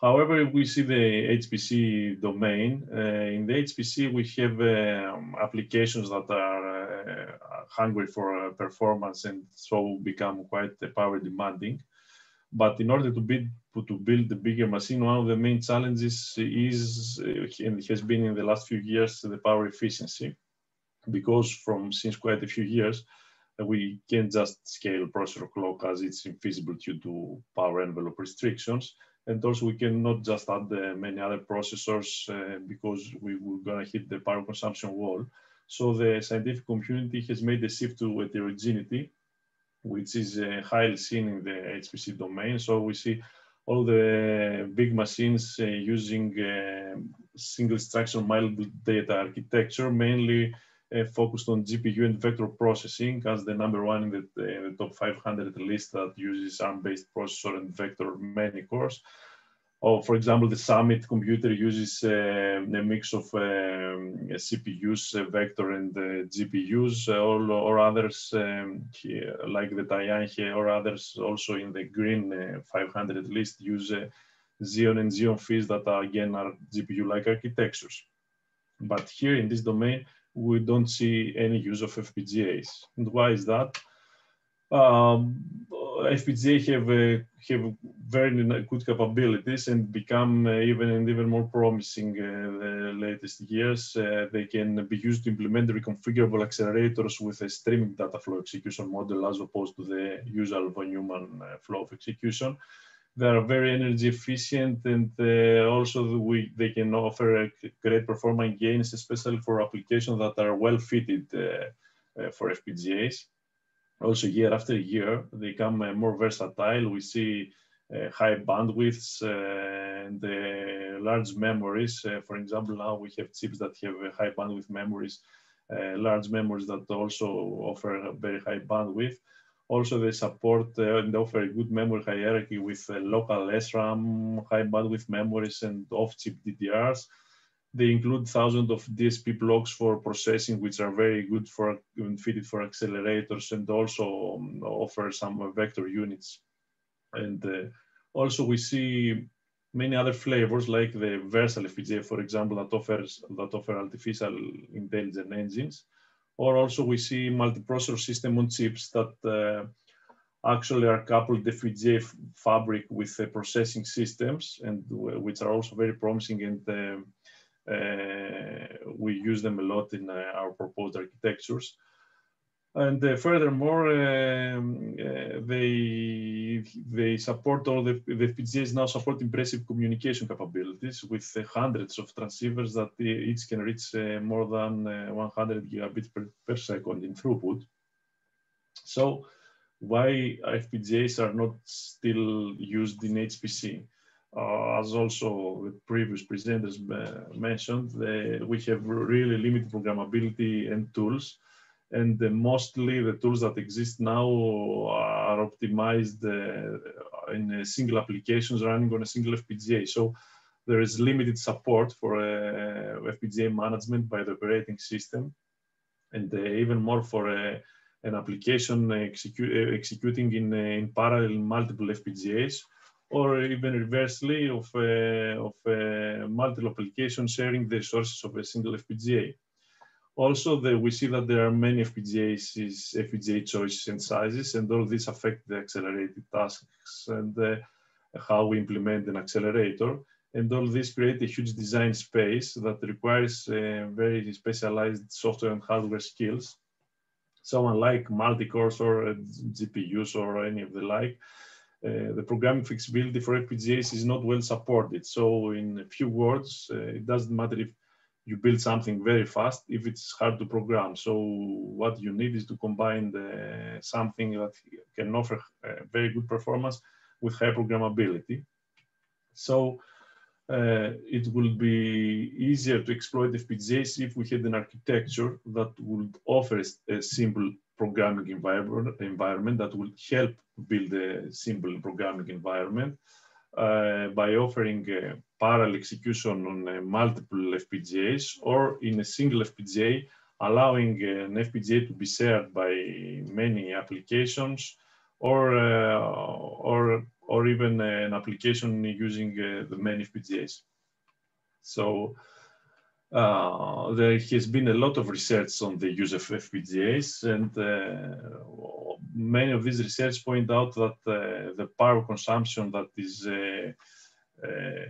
However, if we see the HPC domain. Uh, in the HPC, we have um, applications that are uh, hungry for uh, performance and so become quite power demanding. But in order to build, to build the bigger machine, one of the main challenges is, and has been in the last few years, the power efficiency. Because from since quite a few years, we can't just scale processor clock as it's infeasible due to power envelope restrictions and also we cannot just add many other processors uh, because we were gonna hit the power consumption wall. So the scientific community has made a shift to heterogeneity, which is uh, highly seen in the HPC domain. So we see all the big machines uh, using uh, single structure mild data architecture, mainly focused on GPU and vector processing as the number one in the, uh, the top 500 list that uses ARM-based processor and vector many cores. Or, for example, the Summit computer uses uh, a mix of um, CPUs, uh, vector, and uh, GPUs, uh, or, or, others um, here, like the Tianhe or others also in the green 500 list use Xeon and Xeon Phis that are, again are GPU-like architectures. But here in this domain, we don't see any use of FPGAs. And why is that? Um, FPGA have have very good capabilities and become uh, even and even more promising uh, the latest years. Uh, they can be used to implement reconfigurable accelerators with a streaming data flow execution model as opposed to the usual von Neumann uh, flow of execution they are very energy efficient and uh, also we, they can offer great performance gains, especially for applications that are well fitted uh, uh, for FPGAs. also year after year, they become uh, more versatile. We see uh, high bandwidths uh, and uh, large memories. Uh, for example, now we have chips that have high bandwidth memories, large memories that also offer a very high bandwidth. Also, they support and offer a good memory hierarchy with local SRAM, high bandwidth memories, and off-chip DDRs they include thousands of DSP blocks for processing, which are very good for and fitted for accelerators and also um, offer some vector units. And uh, also we see many other flavors like the Versal FPGA, for example, that offers that offer artificial intelligent engines. Or also we see multiprocessor system on chips that uh, actually are coupled the FPGA fabric with the processing systems and which are also very promising and um, uh, we use them a lot in uh, our proposed architectures. And uh, furthermore, um, they they support all the, the FPGAs now support impressive communication capabilities with hundreds of transceivers that each can reach more than 100 gigabits per, per second in throughput. So why FPGAs are not still used in HPC? uh, as also the previous presenters uh, mentioned, we have really limited programmability and tools. And mostly the tools that exist now are optimized uh, in single applications running on a single FPGA. So there is limited support for uh, FPGA management by the operating system, and uh, even more for uh, an application execu executing in, in parallel multiple FPGAs or even reversely of, uh, of uh, multiple applications sharing the resources of a single FPGA. Also, the, we see that there are many FPGAs, FPGA choices and sizes, and all these affect the accelerated tasks and uh, how we implement an accelerator. And all this create a huge design space that requires uh, very specialized software and hardware skills. So unlike multi-cores or uh, GPUs or any of the like, uh, the programming flexibility for FPGAs is not well supported. So in a few words, uh, it doesn't matter if you build something very fast if it's hard to program. So what you need is to combine the, something that can offer uh, very good performance with high programmability. So uh, it will be easier to exploit FPGAs if we had an architecture that would offer a simple programming environment, environment that will help build a simple programming environment by offering uh, parallel execution on uh, multiple FPGAs or in a single FPGA, allowing uh, an FPGA to be shared by many applications or, uh, or, or even an application using uh, the many FPGAs. So uh, there has been a lot of research on the use of FPGAs, and uh, many of these research point out that uh, the power consumption that is uh, uh,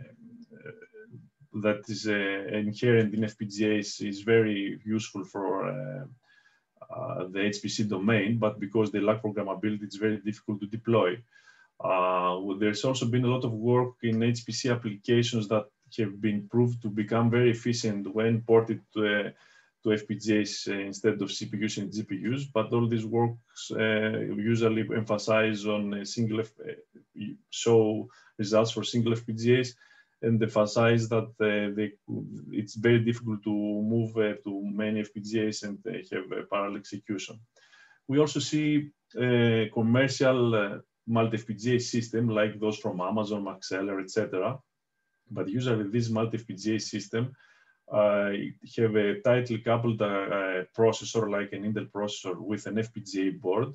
that is inherent in FPGAs is very useful for the HPC domain, but because they lack programmability, it's very difficult to deploy. Uh, there's also been a lot of work in HPC applications that have been proved to become very efficient when ported to, uh, to FPGAs uh, instead of CPUs and GPUs. But all these works uh, usually emphasize on single, F show results for single FPGAs and emphasize that uh, they, it's very difficult to move uh, to many FPGAs and uh, have parallel execution. We also see commercial multi-FPGA system like those from Amazon, Maxeler, etc. But usually this multi-FPGA system uh, have a tightly coupled uh, processor like an Intel processor with an FPGA board.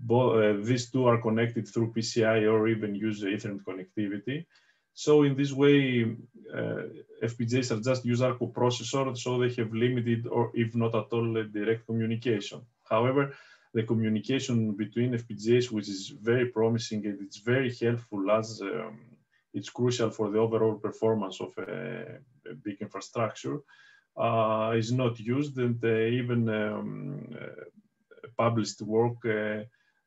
Bo uh, these two are connected through PCI or even use Ethernet connectivity. So in this way, uh, FPGAs are just user coprocessor, so they have limited or if not at all direct communication. However, the communication between FPGAs, which is very promising and it's very helpful as um, it's crucial for the overall performance of a, a big infrastructure, uh, is not used and uh, even um, uh, published work uh,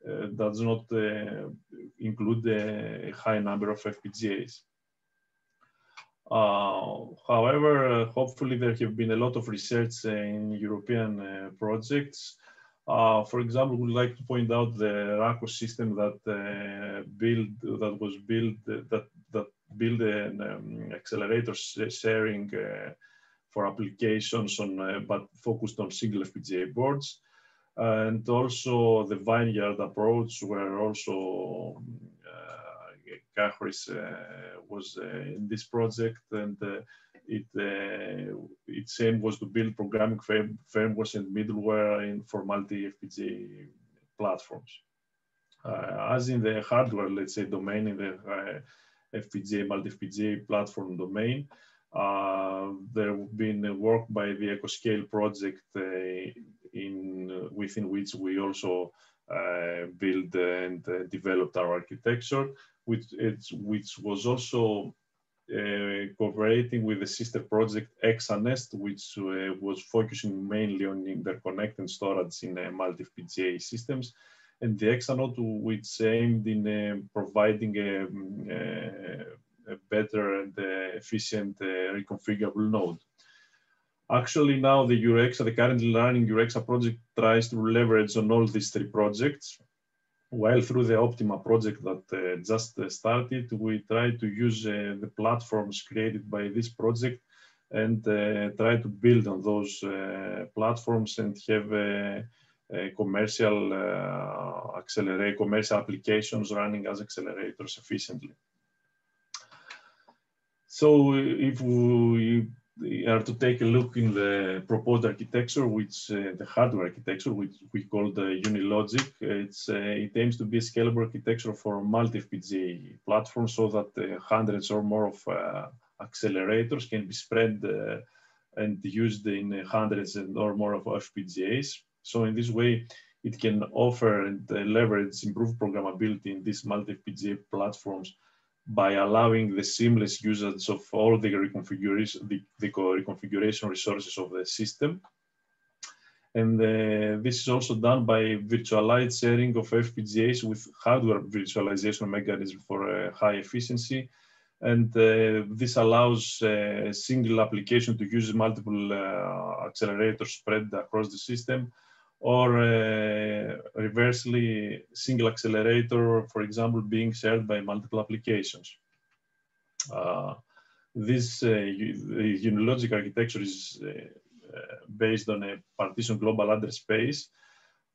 uh, does not uh, include a high number of FPGAs. however, hopefully there have been a lot of research in European projects Uh, for example, we'd like to point out the RACO system that uh, that was built that that build an um, accelerator sharing uh, for applications on uh, but focused on single FPGA boards, and also the vineyard approach, where also Kachris was in this project and it uh, its aim was to build programming frame, frameworks and middleware in, for multi-FPGA platforms. Uh, as in the hardware, let's say, domain, in the uh, FPGA, multi-FPGA platform domain, uh, there have been work by the EcoScale project uh, in within which we also uh, built and developed our architecture, which, which was also uh, cooperating with the sister project ExaNeSt, which uh, was focusing mainly on interconnect and storage in uh, multi-FPGA systems, and the ExaNoDe, which aimed in uh, providing a, um, uh, a, better and uh, efficient reconfigurable node. Actually, now the EuroEXA, the currently running EuroEXA project tries to leverage on all these three projects while through the Optima project that uh, just uh, started, we try to use uh, the platforms created by this project and uh, try to build on those uh, platforms and have a commercial uh, accelerate commercial applications running as accelerators efficiently. So if we are to take a look in the proposed architecture, which uh, the hardware architecture, which we call the Unilogic. It's, uh, it aims to be a scalable architecture for multi-FPGA platforms so that uh, hundreds or more of uh, accelerators can be spread uh, and used in hundreds or more of FPGAs. So in this way, it can offer and uh, leverage improved programmability in these multi-FPGA platforms by allowing the seamless usage of all the reconfiguration, the, the reconfiguration resources of the system. And uh, this is also done by virtualized sharing of FPGAs with hardware virtualization mechanism for uh, high efficiency. And uh, this allows uh, a single application to use multiple uh, accelerators spread across the system or uh, reversely single accelerator, for example, being shared by multiple applications. Uh, this uh, Unilogic architecture is uh, uh, based on a partition global address space,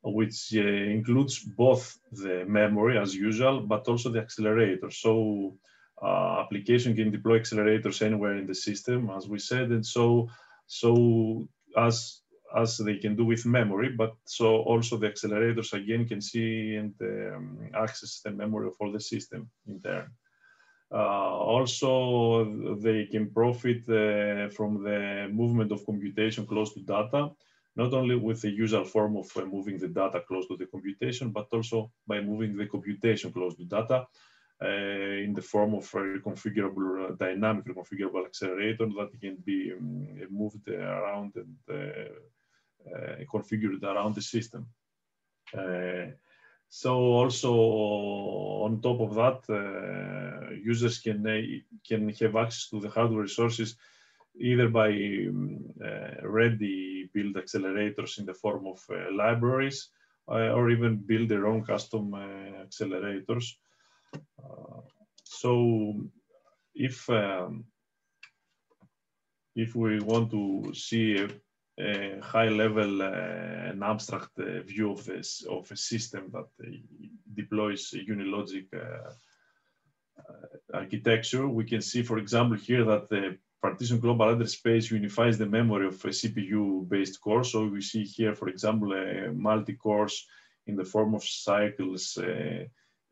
which uh, includes both the memory as usual, but also the accelerator. So application can deploy accelerators anywhere in the system, as we said, and so so as as they can do with memory, but so also the accelerators again can see and um, access the memory of all the system in turn. Uh, also, they can profit uh, from the movement of computation close to data, not only with the usual form of uh, moving the data close to the computation, but also by moving the computation close to data uh, in the form of a reconfigurable, uh, dynamic reconfigurable accelerator that can be um, moved around and uh, configured around the system. Uh, so also on top of that, uh, users can, can have access to the hardware resources either by um, ready build accelerators in the form of libraries or even build their own custom accelerators. so if um, if we want to see high level uh, and abstract uh, view of, this, of a system that uh, deploys Unilogic architecture. We can see, for example, here that the partition global address space unifies the memory of a CPU-based core. So we see here, for example, a multi-cores in the form of cycles uh,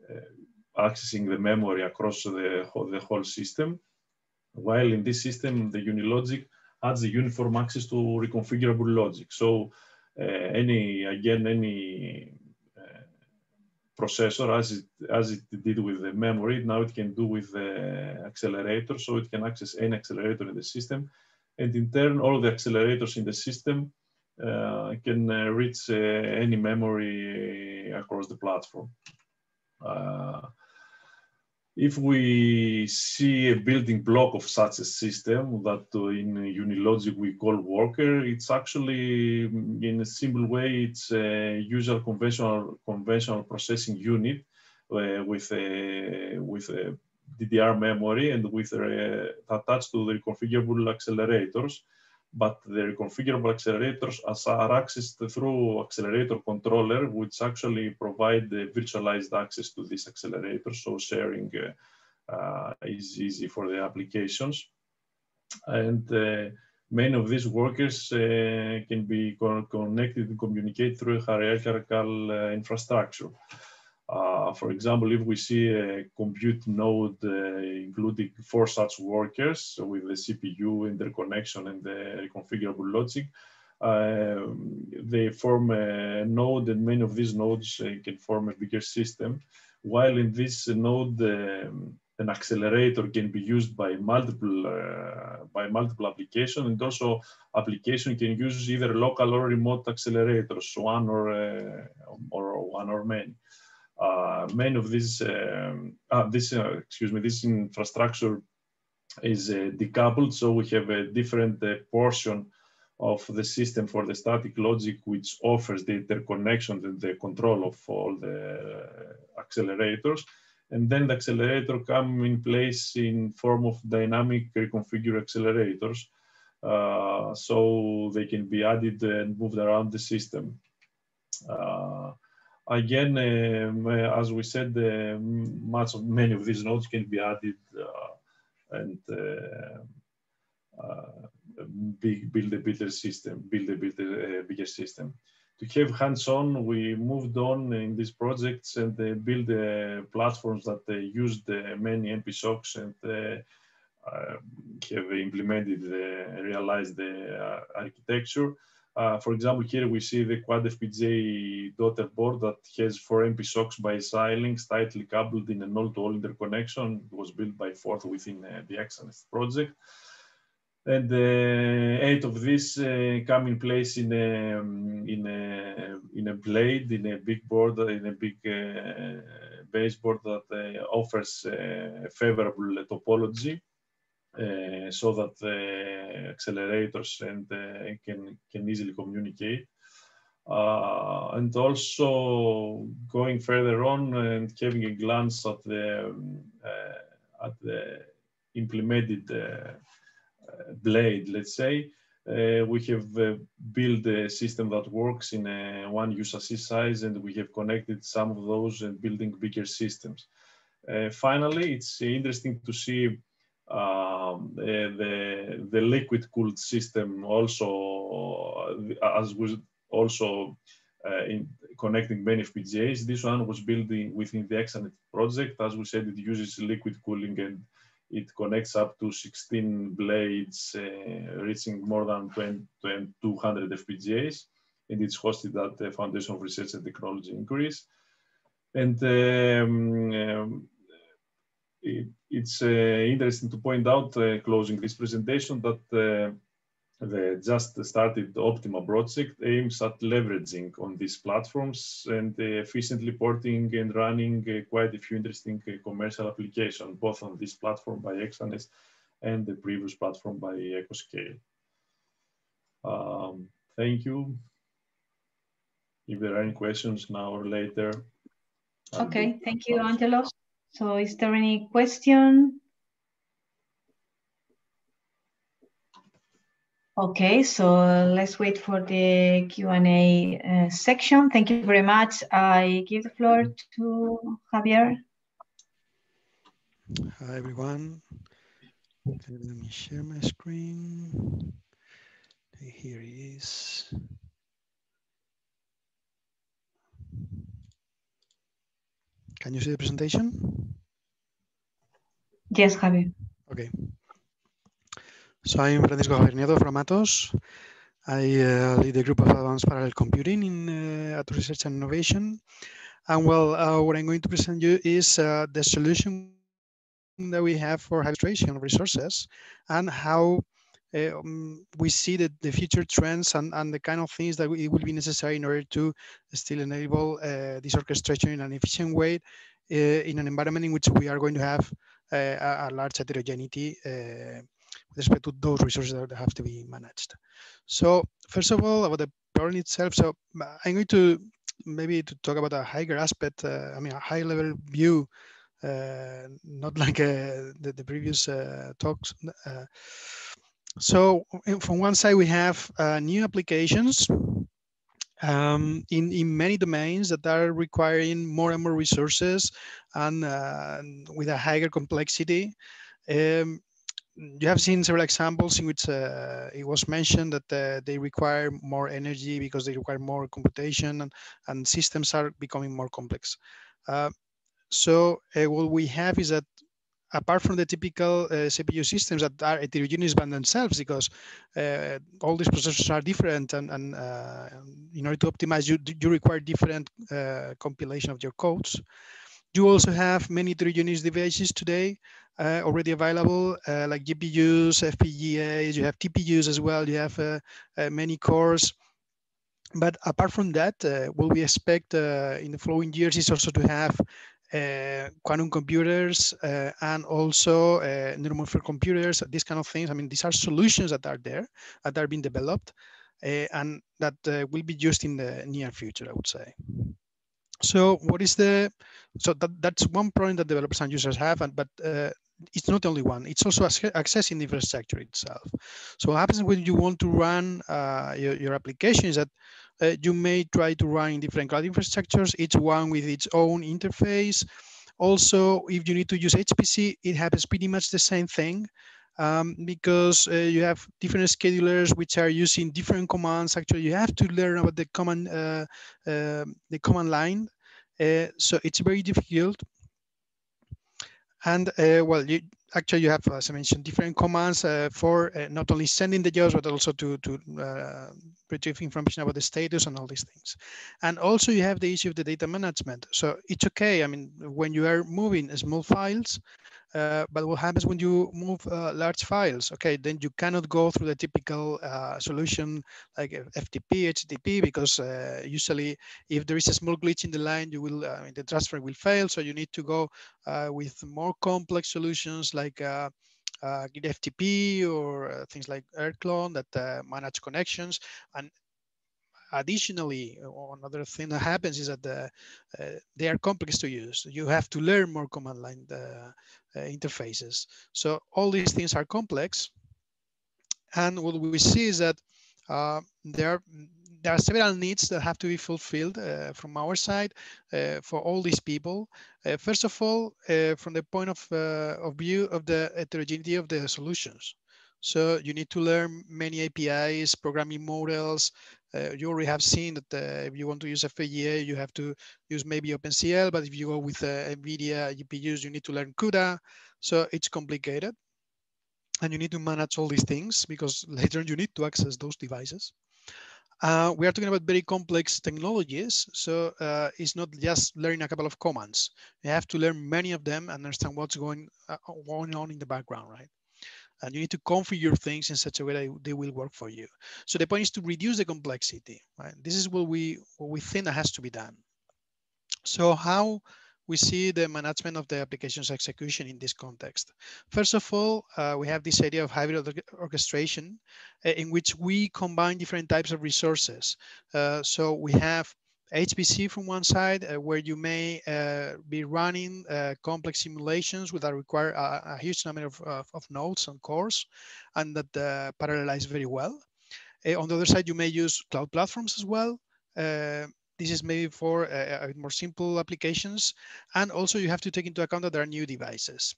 uh, accessing the memory across the, the whole system. While in this system, the Unilogic adds a uniform access to reconfigurable logic. So uh, any, again, any uh, processor, as it, as it did with the memory, now it can do with the accelerator. So it can access any accelerator in the system. And in turn, all the accelerators in the system uh, can uh, reach uh, any memory across the platform. Uh, if we see a building block of such a system that in Unilogic we call worker, it's actually in a simple way, it's a usual conventional conventional processing unit uh, with a with a DDR memory and with a, attached to the configurable accelerators but the configurable accelerators are accessed through accelerator controller, which actually provide the virtualized access to this accelerator. So sharing uh, is easy for the applications. And uh, many of these workers uh, can be con connected and communicate through a hierarchical uh, infrastructure. Uh, for example, if we see a compute node uh, including four such workers with the CPU interconnection and the configurable logic, uh, they form a node and many of these nodes uh, can form a bigger system. While in this node, um, an accelerator can be used by multiple uh, by multiple applications and also application can use either local or remote accelerators, one or, uh, or one or many many of these, um, uh, this, uh, excuse me, this infrastructure is uh, decoupled. So we have a different uh, portion of the system for the static logic, which offers the interconnection and the control of all the accelerators. And then the accelerator come in place in form of dynamic reconfigure accelerators. Uh, so they can be added and moved around the system. Uh, Again, um, uh, as we said, uh, much of many of these nodes can be added uh, and big, build a bigger system, build a bigger, bigger system to have hands-on, we moved on in these projects and uh, build uh, platforms that uh, used many MPSoCs and have implemented, realized the architecture. Uh, for example, here we see the Quad daughter board that has four MPSoCs by Xilinx tightly coupled in an all-to-all interconnection. It was built by FORTH within uh, the Exanet project. And uh, eight of these uh, come in place in a, um, in, a, in a blade, in a big board, in a big uh, baseboard that uh, offers favorable topology. Uh, so that the accelerators and uh, can can easily communicate. Uh, and also going further on and having a glance at the um, at the implemented blade, let's say, uh, we have uh, built a system that works in one USAC size and we have connected some of those and building bigger systems. Uh, finally, it's interesting to see um, the, the liquid cooled system also, as was also uh, in connecting many FPGAs. This one was built in, within the Exanet project. As we said, it uses liquid cooling and it connects up to 16 blades, uh, reaching more than 20, 200 FPGAs. And it's hosted at the Foundation of Research and Technology in Greece. And um, um, it, it's uh, interesting to point out, uh, closing this presentation, that uh, the just started Optima project aims at leveraging on these platforms and efficiently porting and running quite a few interesting commercial applications, both on this platform by Exanet and the previous platform by EcoScale. Um, thank you. If there are any questions now or later. Okay, thank you, Aggelos. So is there any question? Okay, so let's wait for the Q&A uh, section. Thank you very much. I give the floor to Javier. Hi, everyone. Let me share my screen. Here he is. Can you see the presentation? Yes, Javi. Okay. So I'm Francisco Javier from Atos. I uh, lead the group of advanced parallel computing in uh, Atos Research and Innovation. And well, uh, what I'm going to present you is uh, the solution that we have for hydration of resources and how um, we see that the future trends and, and the kind of things that it will be necessary in order to still enable uh, this orchestration in an efficient way uh, in an environment in which we are going to have uh, a, large heterogeneity uh, with respect to those resources that have to be managed. So first of all, about the problem itself. So I'm going to maybe to talk about a higher aspect, uh, I mean, a high level view uh, not like uh, the, the, previous uh, talks. So from one side, we have new applications um, in, in many domains that are requiring more and more resources and uh, with a higher complexity. Um, you have seen several examples in which uh, it was mentioned that uh, they require more energy because they require more computation and, and systems are becoming more complex. So uh, what we have is that apart from the typical uh, CPU systems that are heterogeneous by themselves, because uh, all these processors are different, and, and uh, in order to optimize, you you require different uh, compilation of your codes. You also have many heterogeneous devices today uh, already available, like GPUs, FPGAs. You have TPUs as well. You have many cores. But apart from that, what we expect in the following years is also to have uh, quantum computers uh, and also uh, neuromorphic computers, these kind of things. I mean, these are solutions that are there, that are being developed, uh, and that uh, will be used in the near future, I would say. So what is the, so that, that's one problem that developers and users have, and, but uh, it's not only one, it's also accessing the infrastructure itself. So what happens when you want to run your, your application is that uh, you may try to run different cloud infrastructures, each one with its own interface. Also, if you need to use HPC, it happens pretty much the same thing. Um, because uh, you have different schedulers which are using different commands. Actually, you have to learn about the command uh, uh, the command line. Uh, so it's very difficult. And uh, well, you, actually you have, as I mentioned, different commands uh, for uh, not only sending the jobs, but also to, to uh, retrieve information about the status and all these things. And also you have the issue of the data management. So it's okay. I mean, when you are moving small files, uh, but what happens when you move uh, large files? Okay, then you cannot go through the typical uh, solution like FTP, HTTP, because uh, usually if there is a small glitch in the line, you will uh, the transfer will fail. So you need to go uh, with more complex solutions like uh, FTP or things like rclone that manage connections. And additionally, another thing that happens is that the, uh, they are complex to use. You have to learn more command line uh, interfaces. So all these things are complex. And what we see is that uh, there are there are several needs that have to be fulfilled uh, from our side uh, for all these people. Uh, first of all, from the point of, of view of the heterogeneity of the solutions. So you need to learn many APIs, programming models. Uh, you already have seen that uh, if you want to use FPGA, you have to use maybe OpenCL, but if you go with uh, NVIDIA GPUs, you need to learn CUDA. So it's complicated. And you need to manage all these things because later you need to access those devices. Uh, we are talking about very complex technologies. So uh, it's not just learning a couple of commands. You have to learn many of them and understand what's going, uh, going on in the background, right? And you need to configure things in such a way that they will work for you. So the point is to reduce the complexity, right? This is what we, what we think that has to be done. So how we see the management of the application's execution in this context. First of all, uh, we have this idea of hybrid orchestration uh, in which we combine different types of resources. Uh, so we have HPC from one side, uh, where you may uh, be running uh, complex simulations that require a, a huge number of, of, of, nodes and cores, and that uh, parallelize very well. Uh, on the other side, you may use cloud platforms as well. Uh, this is maybe for more simple applications. And also you have to take into account that there are new devices.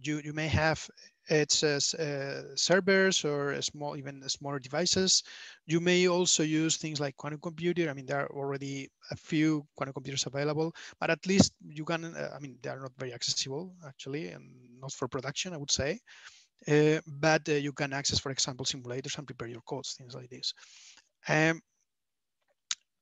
you, you may have it's uh, servers or small, even smaller devices. You may also use things like quantum computer. I mean, there are already a few quantum computers available, but at least you can, uh, I mean, they are not very accessible actually, and not for production, I would say. Uh, but uh, you can access, for example, simulators and prepare your codes, things like this. Um,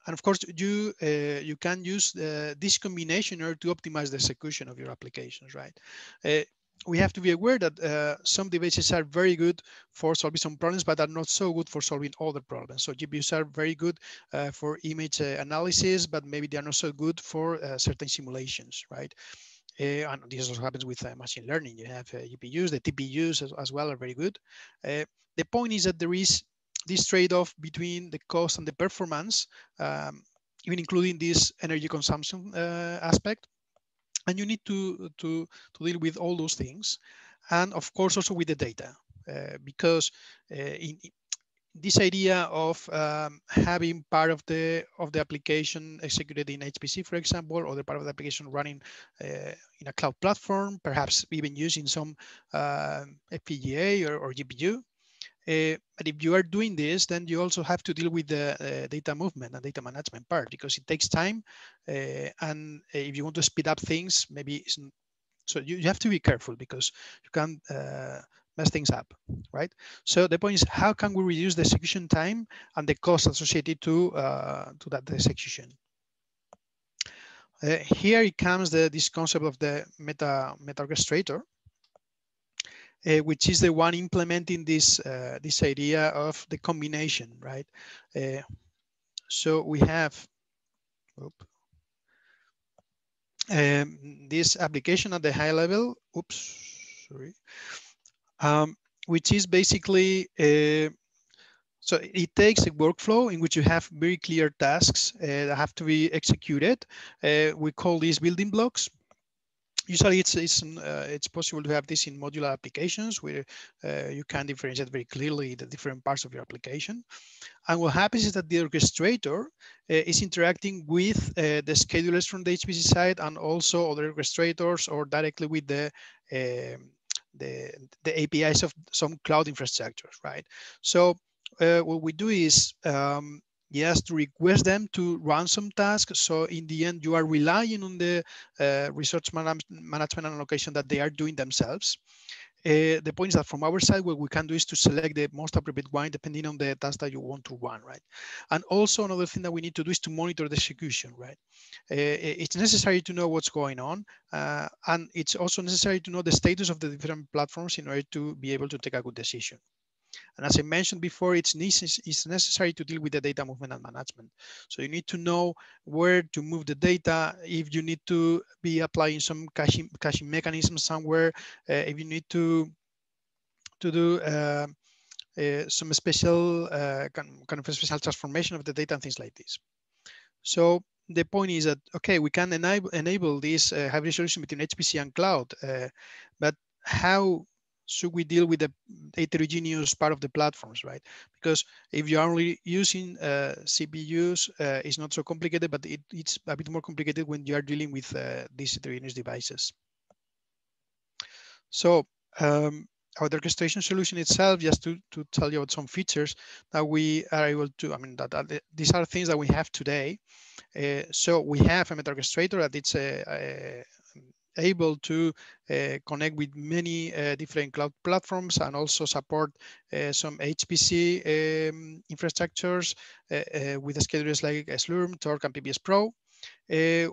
and of course, you uh, you can use uh, this combination in order to optimize the execution of your applications, right? Uh, we have to be aware that uh, some devices are very good for solving some problems, but are not so good for solving other problems. So GPUs are very good uh, for image uh, analysis, but maybe they are not so good for uh, certain simulations, right? Uh, and this also happens with uh, machine learning. You have GPUs, the TPUs as, as, well are very good. the point is that there is this trade-off between the cost and the performance, um, even including this energy consumption aspect and you need to, to, to deal with all those things. And of course, also with the data, uh, because uh, in, this idea of um, having part of the of the application executed in HPC, for example, or the part of the application running uh, in a cloud platform, perhaps even using some uh, FPGA or, or GPU, uh, but if you are doing this, then you also have to deal with the uh, data movement and data management part because it takes time. Uh, and if you want to speed up things, maybe so you, you have to be careful because you can uh, mess things up, right? So the point is, how can we reduce the execution time and the cost associated to uh, to that execution? Uh, here it comes the, this concept of the meta meta orchestrator, uh, which is the one implementing this uh, this idea of the combination, right? Uh, so we have um, this application at the high level. Oops, sorry. Um, which is basically uh, so it takes a workflow in which you have very clear tasks uh, that have to be executed. Uh, we call these building blocks usually it's it's uh, it's possible to have this in modular applications where uh, you can differentiate very clearly the different parts of your application. And what happens is that the orchestrator uh, is interacting with uh, the schedulers from the HPC side and also other orchestrators or directly with the um, the, the APIs of some cloud infrastructures, right? So uh, what we do is um, yes, to request them to run some tasks. So in the end, you are relying on the uh, resource man management and allocation that they are doing themselves. Uh, the point is that from our side, what we can do is to select the most appropriate one depending on the task that you want to run, right? And also another thing that we need to do is to monitor the execution, right? Uh, it's necessary to know what's going on, uh, and it's also necessary to know the status of the different platforms in order to be able to take a good decision. And as I mentioned before, it's, necessary to deal with the data movement and management. So you need to know where to move the data, if you need to be applying some caching, caching mechanism somewhere, uh, if you need to, to do uh, uh, some special uh, kind of a special transformation of the data and things like this. So the point is that, okay, we can enable, enable this uh, hybrid solution between HPC and cloud, uh, but how should we deal with the heterogeneous part of the platforms, right? Because if you're only using uh, CPUs, uh, it's not so complicated, but it, it's a bit more complicated when you are dealing with uh, these heterogeneous devices. So um, our orchestration solution itself, just to, to tell you about some features that we are able to, I mean, that, that these are things that we have today. Uh, so we have a meta orchestrator that it's a, a able to uh, connect with many uh, different cloud platforms and also support uh, some HPC um, infrastructures with schedulers like Slurm, Torque, and PBS Pro.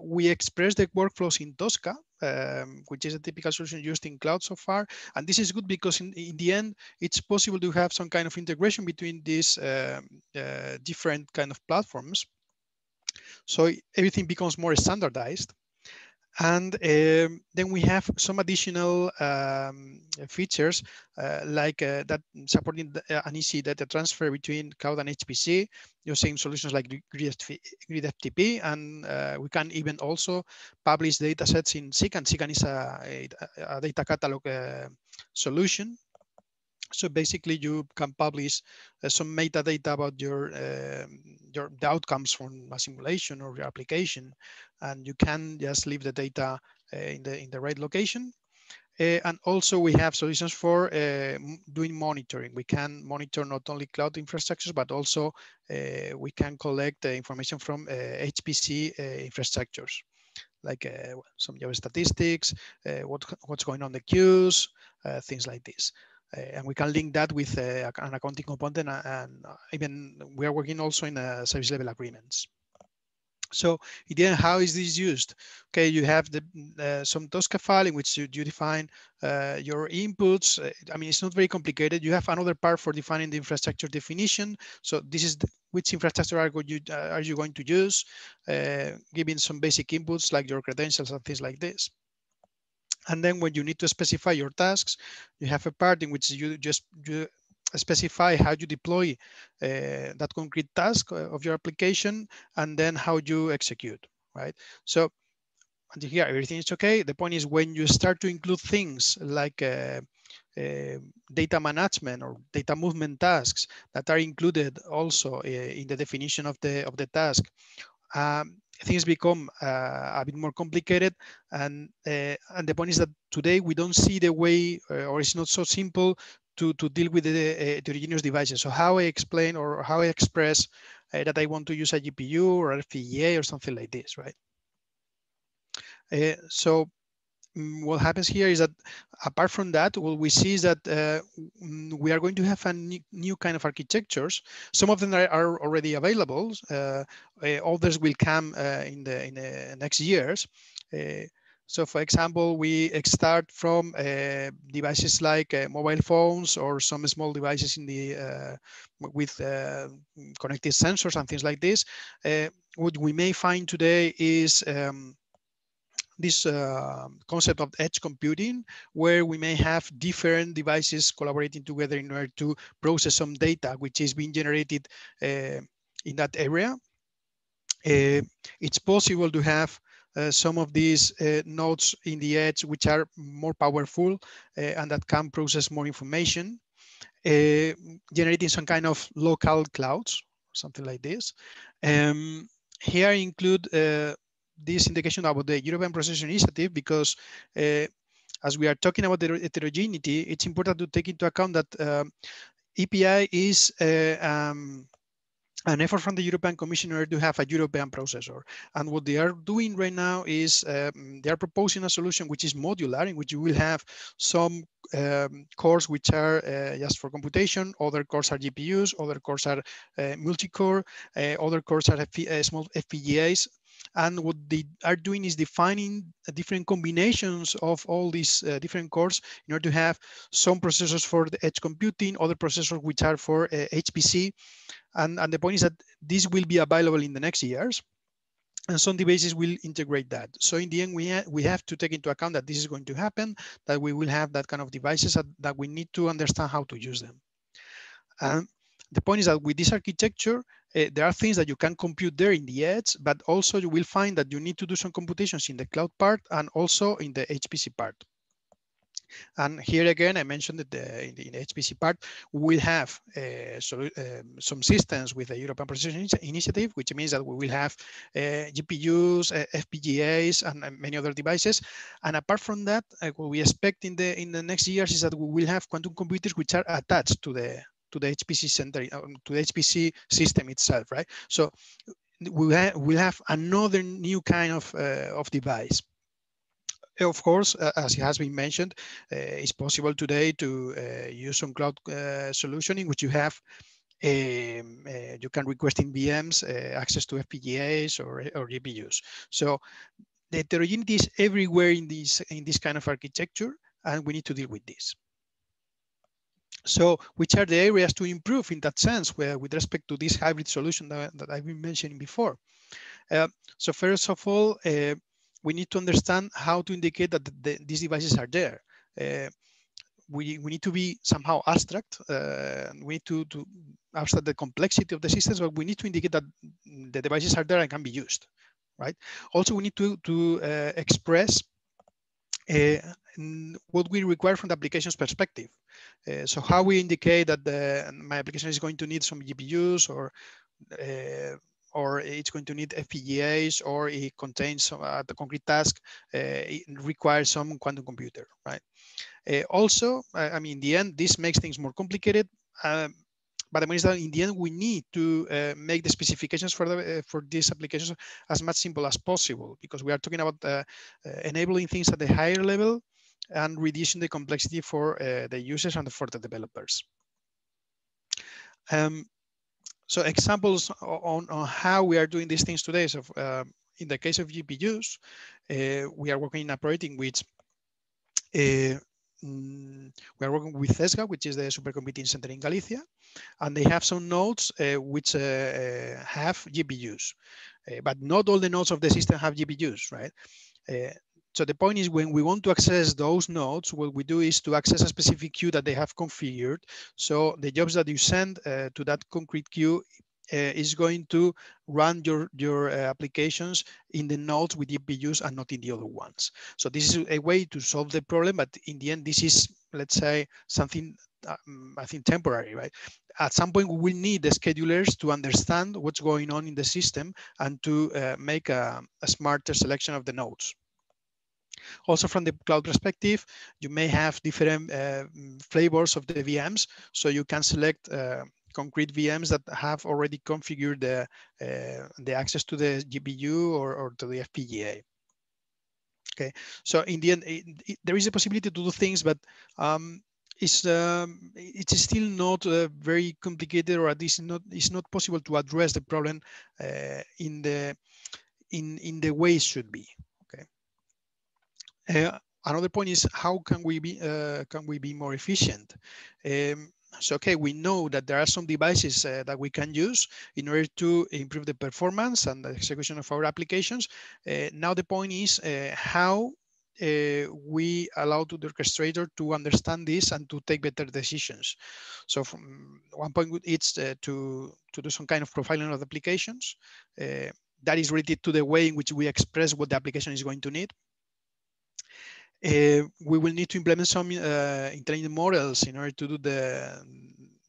we express the workflows in TOSCA, um, which is a typical solution used in cloud so far. And this is good because in, in the end, it's possible to have some kind of integration between these um, uh, different kind of platforms. So everything becomes more standardized. And um, then we have some additional um, features uh, like uh, that supporting the, uh, an easy data transfer between cloud and HPC using solutions like GridFTP. And uh, we can even also publish data sets in CKAN. CKAN is a, a, a data catalog uh, solution so basically, you can publish uh, some metadata about your uh, your the outcomes from a simulation or your application, and you can just leave the data uh, in the in the right location. Uh, and also, we have solutions for uh, doing monitoring. We can monitor not only cloud infrastructures, but also uh, we can collect information from HPC infrastructures like some geostatistics, what, what's going on the queues, things like this. Uh, and we can link that with uh, an accounting component and, and even we are working also in uh, service level agreements. So again, how is this used? Okay, you have the uh, some TOSCA file in which you, you define uh, your inputs. Uh, I mean, it's not very complicated. You have another part for defining the infrastructure definition. So this is the, which infrastructure are you uh, are you going to use, uh, giving some basic inputs like your credentials and things like this. And then when you need to specify your tasks, you have a part in which you just you specify how you deploy uh, that concrete task uh, of your application and then how you execute, right? So until here, everything is okay. The point is when you start to include things like uh, uh, data management or data movement tasks that are included also in the definition of the of the task, um, things become uh, a bit more complicated. And uh, and the point is that today we don't see the way, uh, or it's not so simple to, to deal with the heterogeneous devices. So how I explain or how I express that I want to use a GPU or FPGA or something like this, right? So what happens here is that apart from that, what we see is that uh, mm, we are going to have a new kind of architectures. Some of them are, already available. Uh, uh, others will come uh, in the in the next years. So for example, we start from uh, devices like uh, mobile phones or some small devices in the uh, with uh, connected sensors and things like this. Uh, what we may find today is um, this uh, concept of edge computing, where we may have different devices collaborating together in order to process some data, which is being generated in that area. it's possible to have uh, some of these uh, nodes in the edge which are more powerful uh, and that can process more information, generating some kind of local clouds, something like this. Um, here include this indication about the European Processor Initiative because uh, as we are talking about the heterogeneity, it's important to take into account that um, EPI is uh, um, an effort from the European Commissioner to have a European processor. And what they are doing right now is um, they are proposing a solution which is modular, in which you will have some um, cores which are uh, just for computation, other cores are GPUs, other cores are uh, multi-core, uh, other cores are uh, small FPGAs, and what they are doing is defining different combinations of all these uh, different cores in order to have some processors for the edge computing, other processors which are for uh, HPC. And, and the point is that this will be available in the next years and some devices will integrate that. So in the end, we, ha we have to take into account that this is going to happen, that we will have that kind of devices that, that we need to understand how to use them. The point is that with this architecture, uh, there are things that you can compute there in the edge, but also you will find that you need to do some computations in the cloud part and also in the HPC part. And here again, I mentioned that the, in, the, in the HPC part, we will have uh, so, um, some systems with the European Initiative, which means that we will have uh, GPUs, uh, FPGAs, and, and, many other devices. And apart from that, what we expect in the in the next years is that we will have quantum computers which are attached to the to the HPC center, um, to the HPC system itself, right? So we have, we'll have another new kind of, uh, of device. Of course, uh, as has been mentioned, uh, it's possible today to uh, use some cloud uh, solution in which you have um, uh, you can request in VMs access to FPGAs or, or GPUs. So the heterogeneity is everywhere in this in this kind of architecture, and we need to deal with this. So which are the areas to improve in that sense where with respect to this hybrid solution that, that I've been mentioning before? Uh, so first of all, uh, we need to understand how to indicate that the, the, these devices are there. Uh, we, we need to be somehow abstract. Uh, we need to, to abstract the complexity of the systems, but we need to indicate that the devices are there and can be used, right? Also, we need to, to uh, express what we require from the application's perspective. Uh, so how we indicate that the, my application is going to need some GPUs or uh, or it's going to need FPGAs or it contains some, uh, the concrete task, uh, it requires some quantum computer, right? Uh, also, I mean, in the end, this makes things more complicated. Um, but the point is that in the end, we need to uh, make the specifications for the uh, for these applications as much simple as possible because we are talking about uh, enabling things at the higher level and reducing the complexity for uh, the users and for the developers. Um, so examples on, on how we are doing these things today. So uh, in the case of GPUs, uh, we are working in a project in which uh, mm, we are working with CESGA, which is the supercomputing center in Galicia, and they have some nodes uh, which uh, uh, have GPUs, but not all the nodes of the system have GPUs, right? So the point is when we want to access those nodes, what we do is to access a specific queue that they have configured. So the jobs that you send uh, to that concrete queue uh, is going to run your, your uh, applications in the nodes with GPUs and not in the other ones. So this is a way to solve the problem, but in the end, this is, let's say, something um, I think temporary, right? At some point, we will need the schedulers to understand what's going on in the system and to uh, make a, a smarter selection of the nodes. Also from the cloud perspective, you may have different uh, flavors of the VMs. So you can select uh, concrete VMs that have already configured the, uh, the access to the GPU or, or to the FPGA. Okay, so in the end, it, it, there is a possibility to do things, but um, it's um, it's still not uh, very complicated, or at least not it's not possible to address the problem uh, in the in in the way it should be. Uh, another point is how can we be uh, can we be more efficient? Um, so okay, we know that there are some devices uh, that we can use in order to improve the performance and the execution of our applications. Uh, now the point is uh, how uh, we allow to the orchestrator to understand this and to take better decisions. So from one point, it's to, to do some kind of profiling of the applications. that is related to the way in which we express what the application is going to need. Uh, we will need to implement some uh, intelligent models in order to do the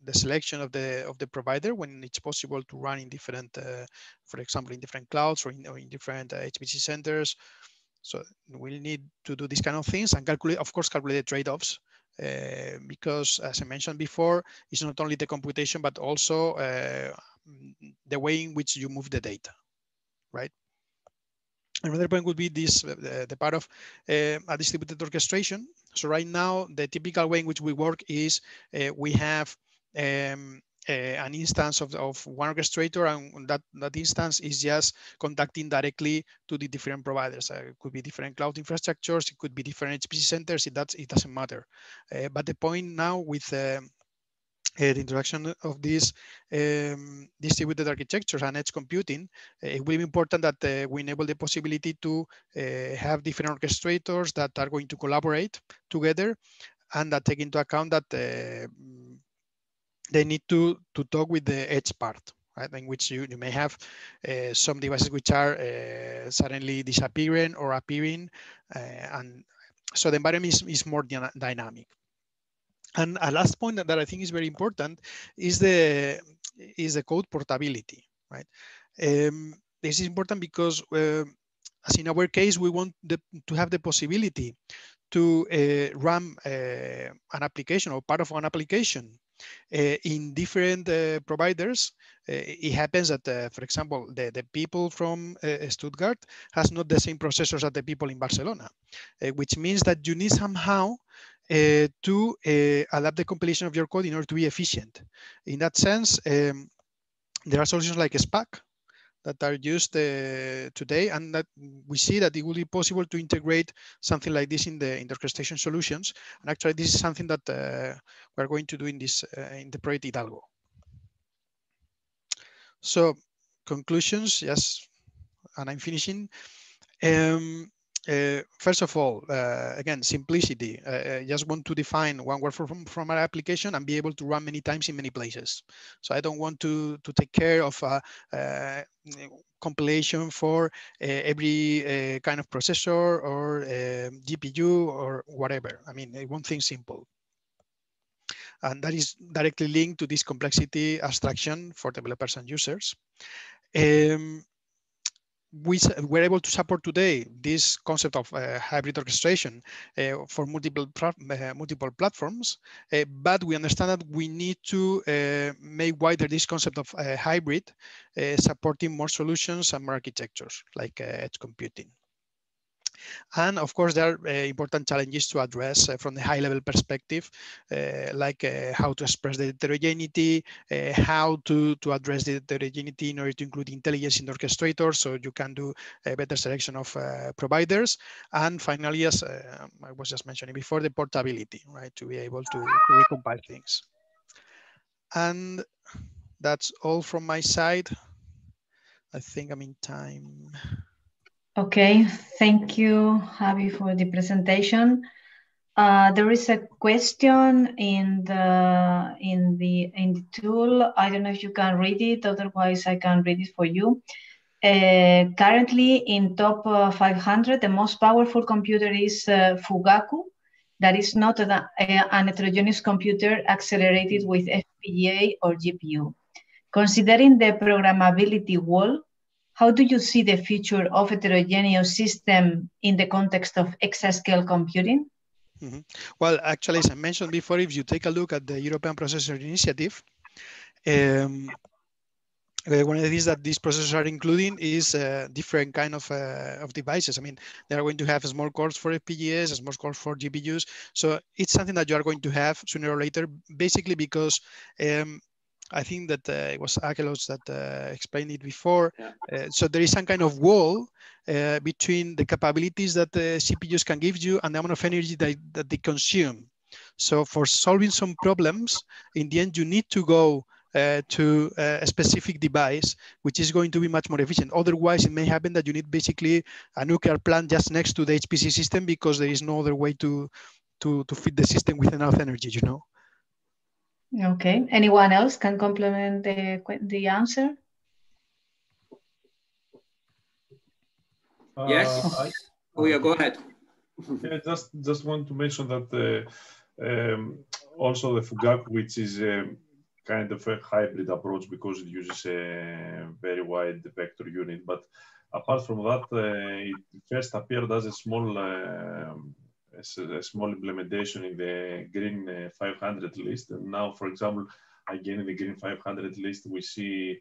the selection of the of the provider when it's possible to run in different, uh, for example, in different clouds or in, or in different HPC uh, centers. So we'll need to do these kind of things and calculate, of course, calculate trade-offs uh, because, as I mentioned before, it's not only the computation but also uh, the way in which you move the data, right? Another point would be this, uh, the part of uh, a distributed orchestration. So right now, the typical way in which we work is uh, we have um, an instance of, of one orchestrator and that, that instance is just contacting directly to the different providers. Uh, it could be different cloud infrastructures, it could be different HPC centers, it, it doesn't matter. Uh, but the point now with um, uh, the introduction of these um, distributed architectures and edge computing, uh, it will be important that uh, we enable the possibility to uh, have different orchestrators that are going to collaborate together and that take into account that uh, they need to, to talk with the edge part. Right, in which you, you may have uh, some devices which are suddenly disappearing or appearing, and so the environment is, is more dynamic. And a last point that I think is very important is the is the code portability, right? Um, this is important because, uh, as in our case, we want the, to have the possibility to uh, run uh, an application or part of an application uh, in different uh, providers. Uh, it happens that, uh, for example, the, the people from Stuttgart has not the same processors as the people in Barcelona, which means that you need somehow uh, to uh, adapt the compilation of your code in order to be efficient. In that sense, um, there are solutions like Spack that are used uh, today and that we see that it will be possible to integrate something like this in the, in the solutions. And actually, this is something that we're going to do in this in the project HiDALGO. So conclusions, yes, and I'm finishing. Um, uh, first of all, uh, again, simplicity. Uh, I just want to define one word from, from our application and be able to run many times in many places. So I don't want to, to take care of a, a compilation for uh, every uh, kind of processor or GPU or whatever. I mean, I want things simple. And that is directly linked to this complexity abstraction for developers and users. Um, we were able to support today this concept of uh, hybrid orchestration uh, for multiple uh, multiple platforms, uh, but we understand that we need to uh, make wider this concept of uh, hybrid, supporting more solutions and more architectures like edge computing. And of course, there are uh, important challenges to address uh, from the high level perspective, uh, like how to express the heterogeneity, how to, to address the heterogeneity in order to include intelligence in the orchestrator, so you can do a better selection of providers. And finally, as I was just mentioning before, the portability, right, to be able to, to recompile things. And that's all from my side. I think I'm in time. Okay, thank you, Javi, for the presentation. Uh, there is a question in the in the in the tool. I don't know if you can read it. Otherwise, I can read it for you. Uh, currently, in top uh, 500, the most powerful computer is uh, Fugaku. That is not a, a, an heterogeneous computer accelerated with FPGA or GPU. Considering the programmability wall, how do you see the future of heterogeneous system in the context of exascale computing? Mm -hmm. Well, actually, as I mentioned before, if you take a look at the European Processor Initiative, um, uh, one of the things that these processors are including is uh, different kind of, uh, of devices. I mean, they are going to have small cores for FPGAs, small cores for GPUs. So it's something that you are going to have sooner or later, basically because um, I think that uh, it was Aggelos that uh, explained it before. Yeah. Uh, so there is some kind of wall uh, between the capabilities that the CPUs can give you and the amount of energy that, that they consume. So for solving some problems, in the end, you need to go uh, to uh, a specific device, which is going to be much more efficient. Otherwise, it may happen that you need basically a nuclear plant just next to the HPC system because there is no other way to, to, to feed the system with enough energy, you know? Okay. Anyone else can complement the, the answer? Uh, yes. I, oh yeah, go ahead. yeah, just just want to mention that uh, um, also the Fugaku, which is a kind of a hybrid approach because it uses a very wide vector unit. But apart from that, uh, it first appeared as a small um, a, small implementation in the Green uh, 500 list. And now, for example, again in the Green 500 list, we see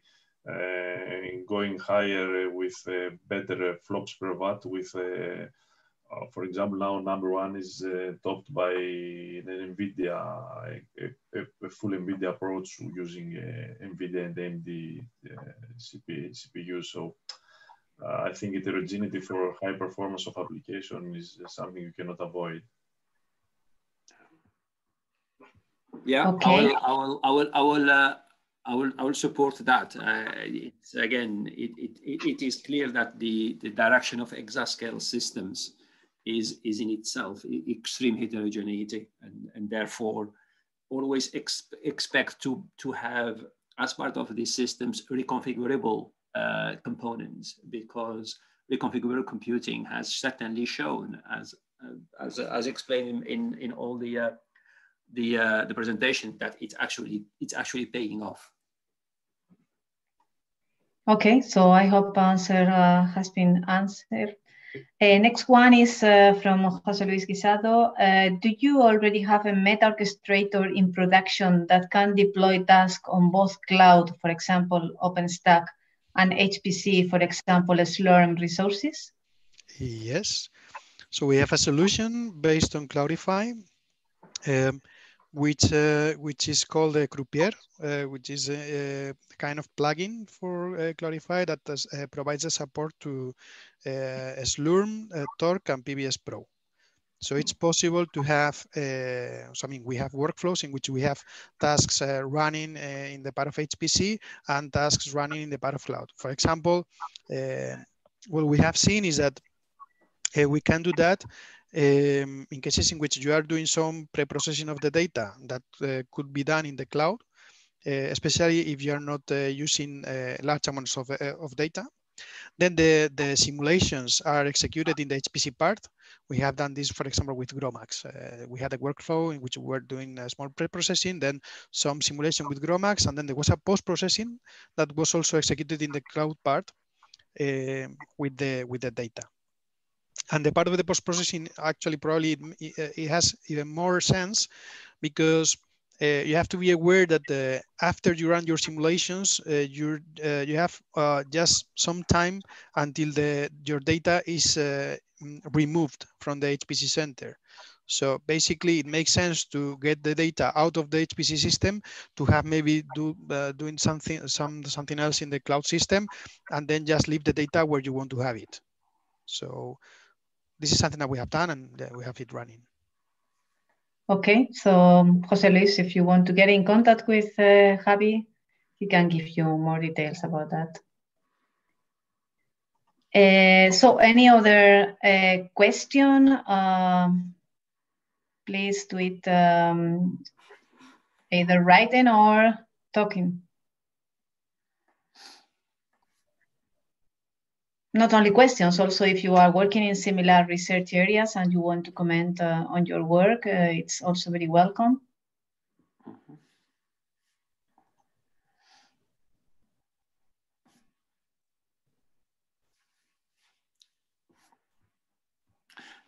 uh, going higher with uh, better flops per watt with uh, for example, now number one is uh, topped by an NVIDIA, a, a, full NVIDIA approach using uh, NVIDIA and AMD CPU, CPU. So uh, I think heterogeneity for high performance of application is something you cannot avoid. Yeah, okay. I will, I will, I will, uh, I will, I will support that. Uh, it's again, it, it, it is clear that the, the direction of exascale systems is, is in itself extreme heterogeneity and, and therefore always ex expect to, to have as part of these systems reconfigurable uh, components because reconfigurable computing has certainly shown, as uh, as, as explained in, in, in all the uh, the uh, the presentation, that it's actually it's actually paying off. Okay, so I hope answer uh, has been answered. Uh, next one is uh, from Jose Luis Guisado. Do you already have a meta orchestrator in production that can deploy tasks on both cloud, for example, OpenStack, and HPC, for example, as Slurm resources? Yes. So we have a solution based on Cloudify, um, which uh, which is called a Croupier, uh, which is a, a, kind of plugin for uh, Cloudify that does, uh, provides a support to uh, Slurm, uh, Torque, and PBS Pro. So it's possible to have, uh, so I mean, we have workflows in which we have tasks uh, running uh, in the part of HPC and tasks running in the part of cloud. For example, uh, what we have seen is that uh, we can do that um, in cases in which you are doing some pre-processing of the data that uh, could be done in the cloud, especially if you are not using large amounts of, of data. Then the, the simulations are executed in the HPC part. We have done this, for example, with GROMACS. Uh, we had a workflow in which we were doing a small pre-processing, then some simulation with GROMACS, and then there was a post-processing that was also executed in the cloud part uh, with the with the data. And the part of the post-processing actually probably it, it has even more sense because uh, you have to be aware that uh, after you run your simulations, uh, you you have just some time until the your data is removed from the HPC center. So basically, it makes sense to get the data out of the HPC system to have maybe do uh, doing something some something else in the cloud system, and then just leave the data where you want to have it. So this is something that we have done, and uh, we have it running. Okay, so um, Jose Luis, if you want to get in contact with uh, Javi, he can give you more details about that. Uh, so any other uh, question? Um, please do it um, either writing or talking. Not only questions, also if you are working in similar research areas and you want to comment uh, on your work, uh, it's also very welcome.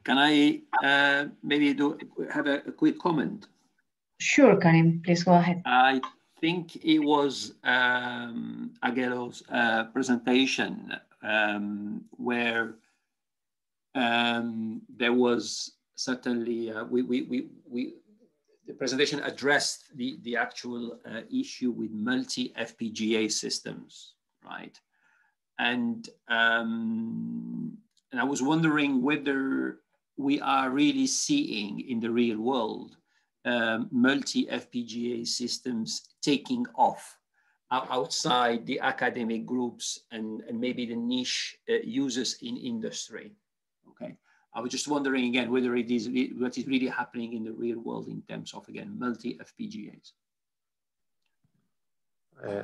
Can I uh, maybe do have a, a, quick comment? Sure, Karim, please go ahead. I think it was um, Aggelos uh, presentation um, where um, there was certainly, uh, we, we, we, we, the presentation addressed the, the actual uh, issue with multi-FPGA systems, right? And, um, and I was wondering whether we are really seeing in the real world um, multi-FPGA systems taking off outside the academic groups and, and maybe the niche uh, users in industry. Okay, I was just wondering again whether it is what is really happening in the real world in terms of again multi FPGAs. Uh,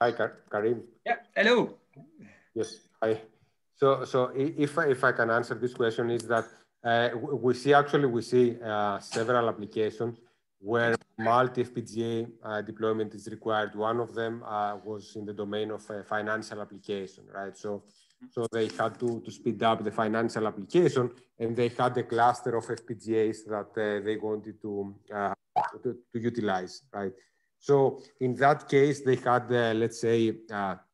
hi, Karim. Yeah. Hello. Yes. Hi. So, so if if I can answer this question, is that uh, we see actually we see uh, several applications where multi-FPGA uh, deployment is required. One of them uh, was in the domain of uh, financial application, right? So, so they had to, to speed up the financial application and they had a cluster of FPGAs that uh, they wanted to, uh, to, to, utilize, right? So in that case, they had, uh, let's say,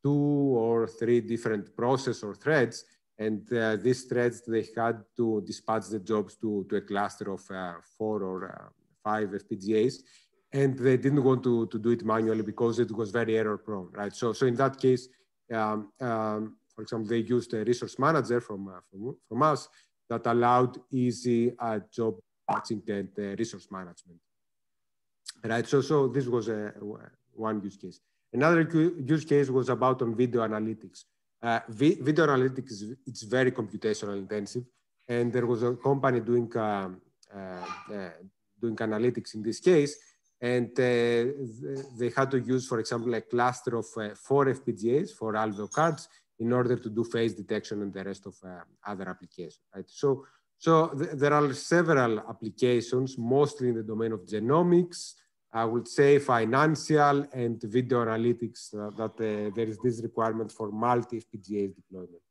two or three different process or threads and uh, these threads, they had to dispatch the jobs to, to a cluster of uh, four or five FPGAs, and they didn't want to, to do it manually because it was very error prone, right? So, so in that case, um, um, for example, they used a resource manager from, uh, from, from us that allowed easy uh, job patching and uh, resource management, right? So, so this was a, one use case. Another use case was about on video analytics. Uh, video analytics is it's very computational intensive, and there was a company doing um, uh, uh, doing analytics in this case. And uh, they had to use, for example, a cluster of uh, four FPGAs, four Alveo cards, in order to do face detection and the rest of uh, other applications. Right? So, so th there are several applications, mostly in the domain of genomics, I would say financial and video analytics uh, that uh, there is this requirement for multi FPGA deployment.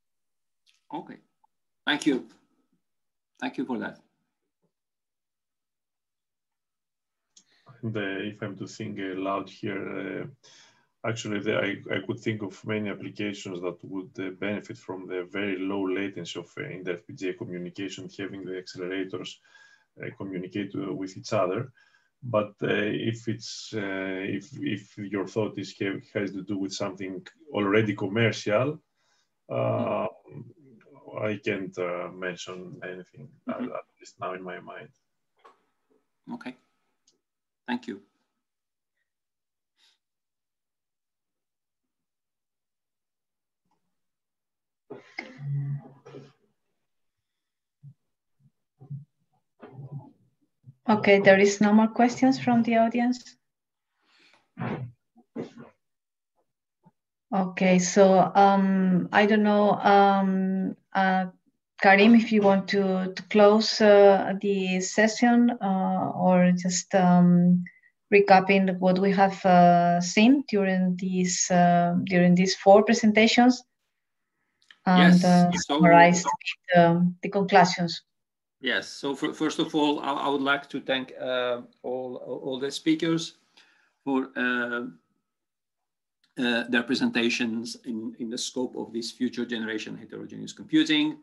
Okay, thank you. Thank you for that. The, if I'm to think aloud here, uh, actually the, I, I could think of many applications that would uh, benefit from the very low latency of uh, inter-FPGA communication, having the accelerators uh, communicate with each other. But uh, if it's uh, if if your thought is has to do with something already commercial, uh, I can't mention anything mm -hmm. at least now in my mind. Okay. Thank you. Okay, there is no more questions from the audience. Okay, so um, I don't know, um, uh, Karim, if you want to, to close uh, the session uh, or just um, recapping what we have uh, seen during these uh, during these four presentations and yes. Uh, so, summarize the, the conclusions. Yes. So for, first of all, I, I, would like to thank uh, all all the speakers for uh, uh, their presentations in, in the scope of this future generation heterogeneous computing.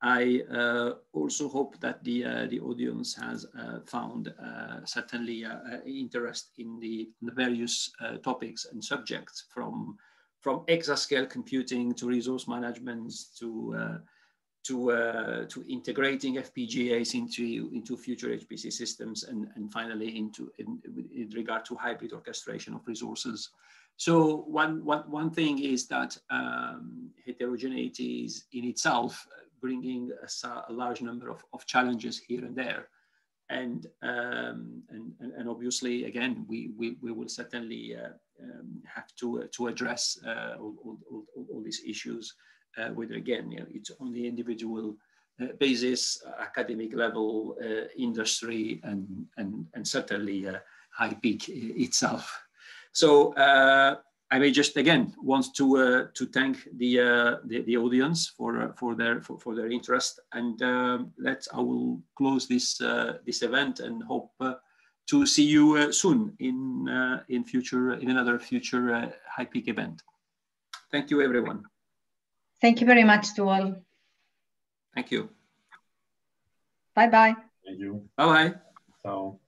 I uh, also hope that the, uh, the audience has uh, found uh, certainly uh, interest in the, the various topics and subjects from, from exascale computing to resource management to, to, to integrating FPGAs into, into future HPC systems and, and finally into in, in regard to hybrid orchestration of resources. So one, one, one thing is that um, heterogeneity is in itself bringing a, a large number of, of, challenges here and there. And, um, and, and, obviously, again, we, we, we will certainly uh, um, have to, uh, to address uh, all, all, all, all, these issues, uh, whether again, you know, it's on the individual uh, basis, academic level, industry, and, and, and certainly HiPEAC itself. So I may just again want to uh, to thank the, uh, the, the audience for uh, for their for, for their interest and um, let I will close this uh, this event and hope uh, to see you uh, soon in in future in another future HiPEAC event. Thank you everyone. Thank you very much to all. Thank you. Bye bye. Thank you. Bye bye. Ciao.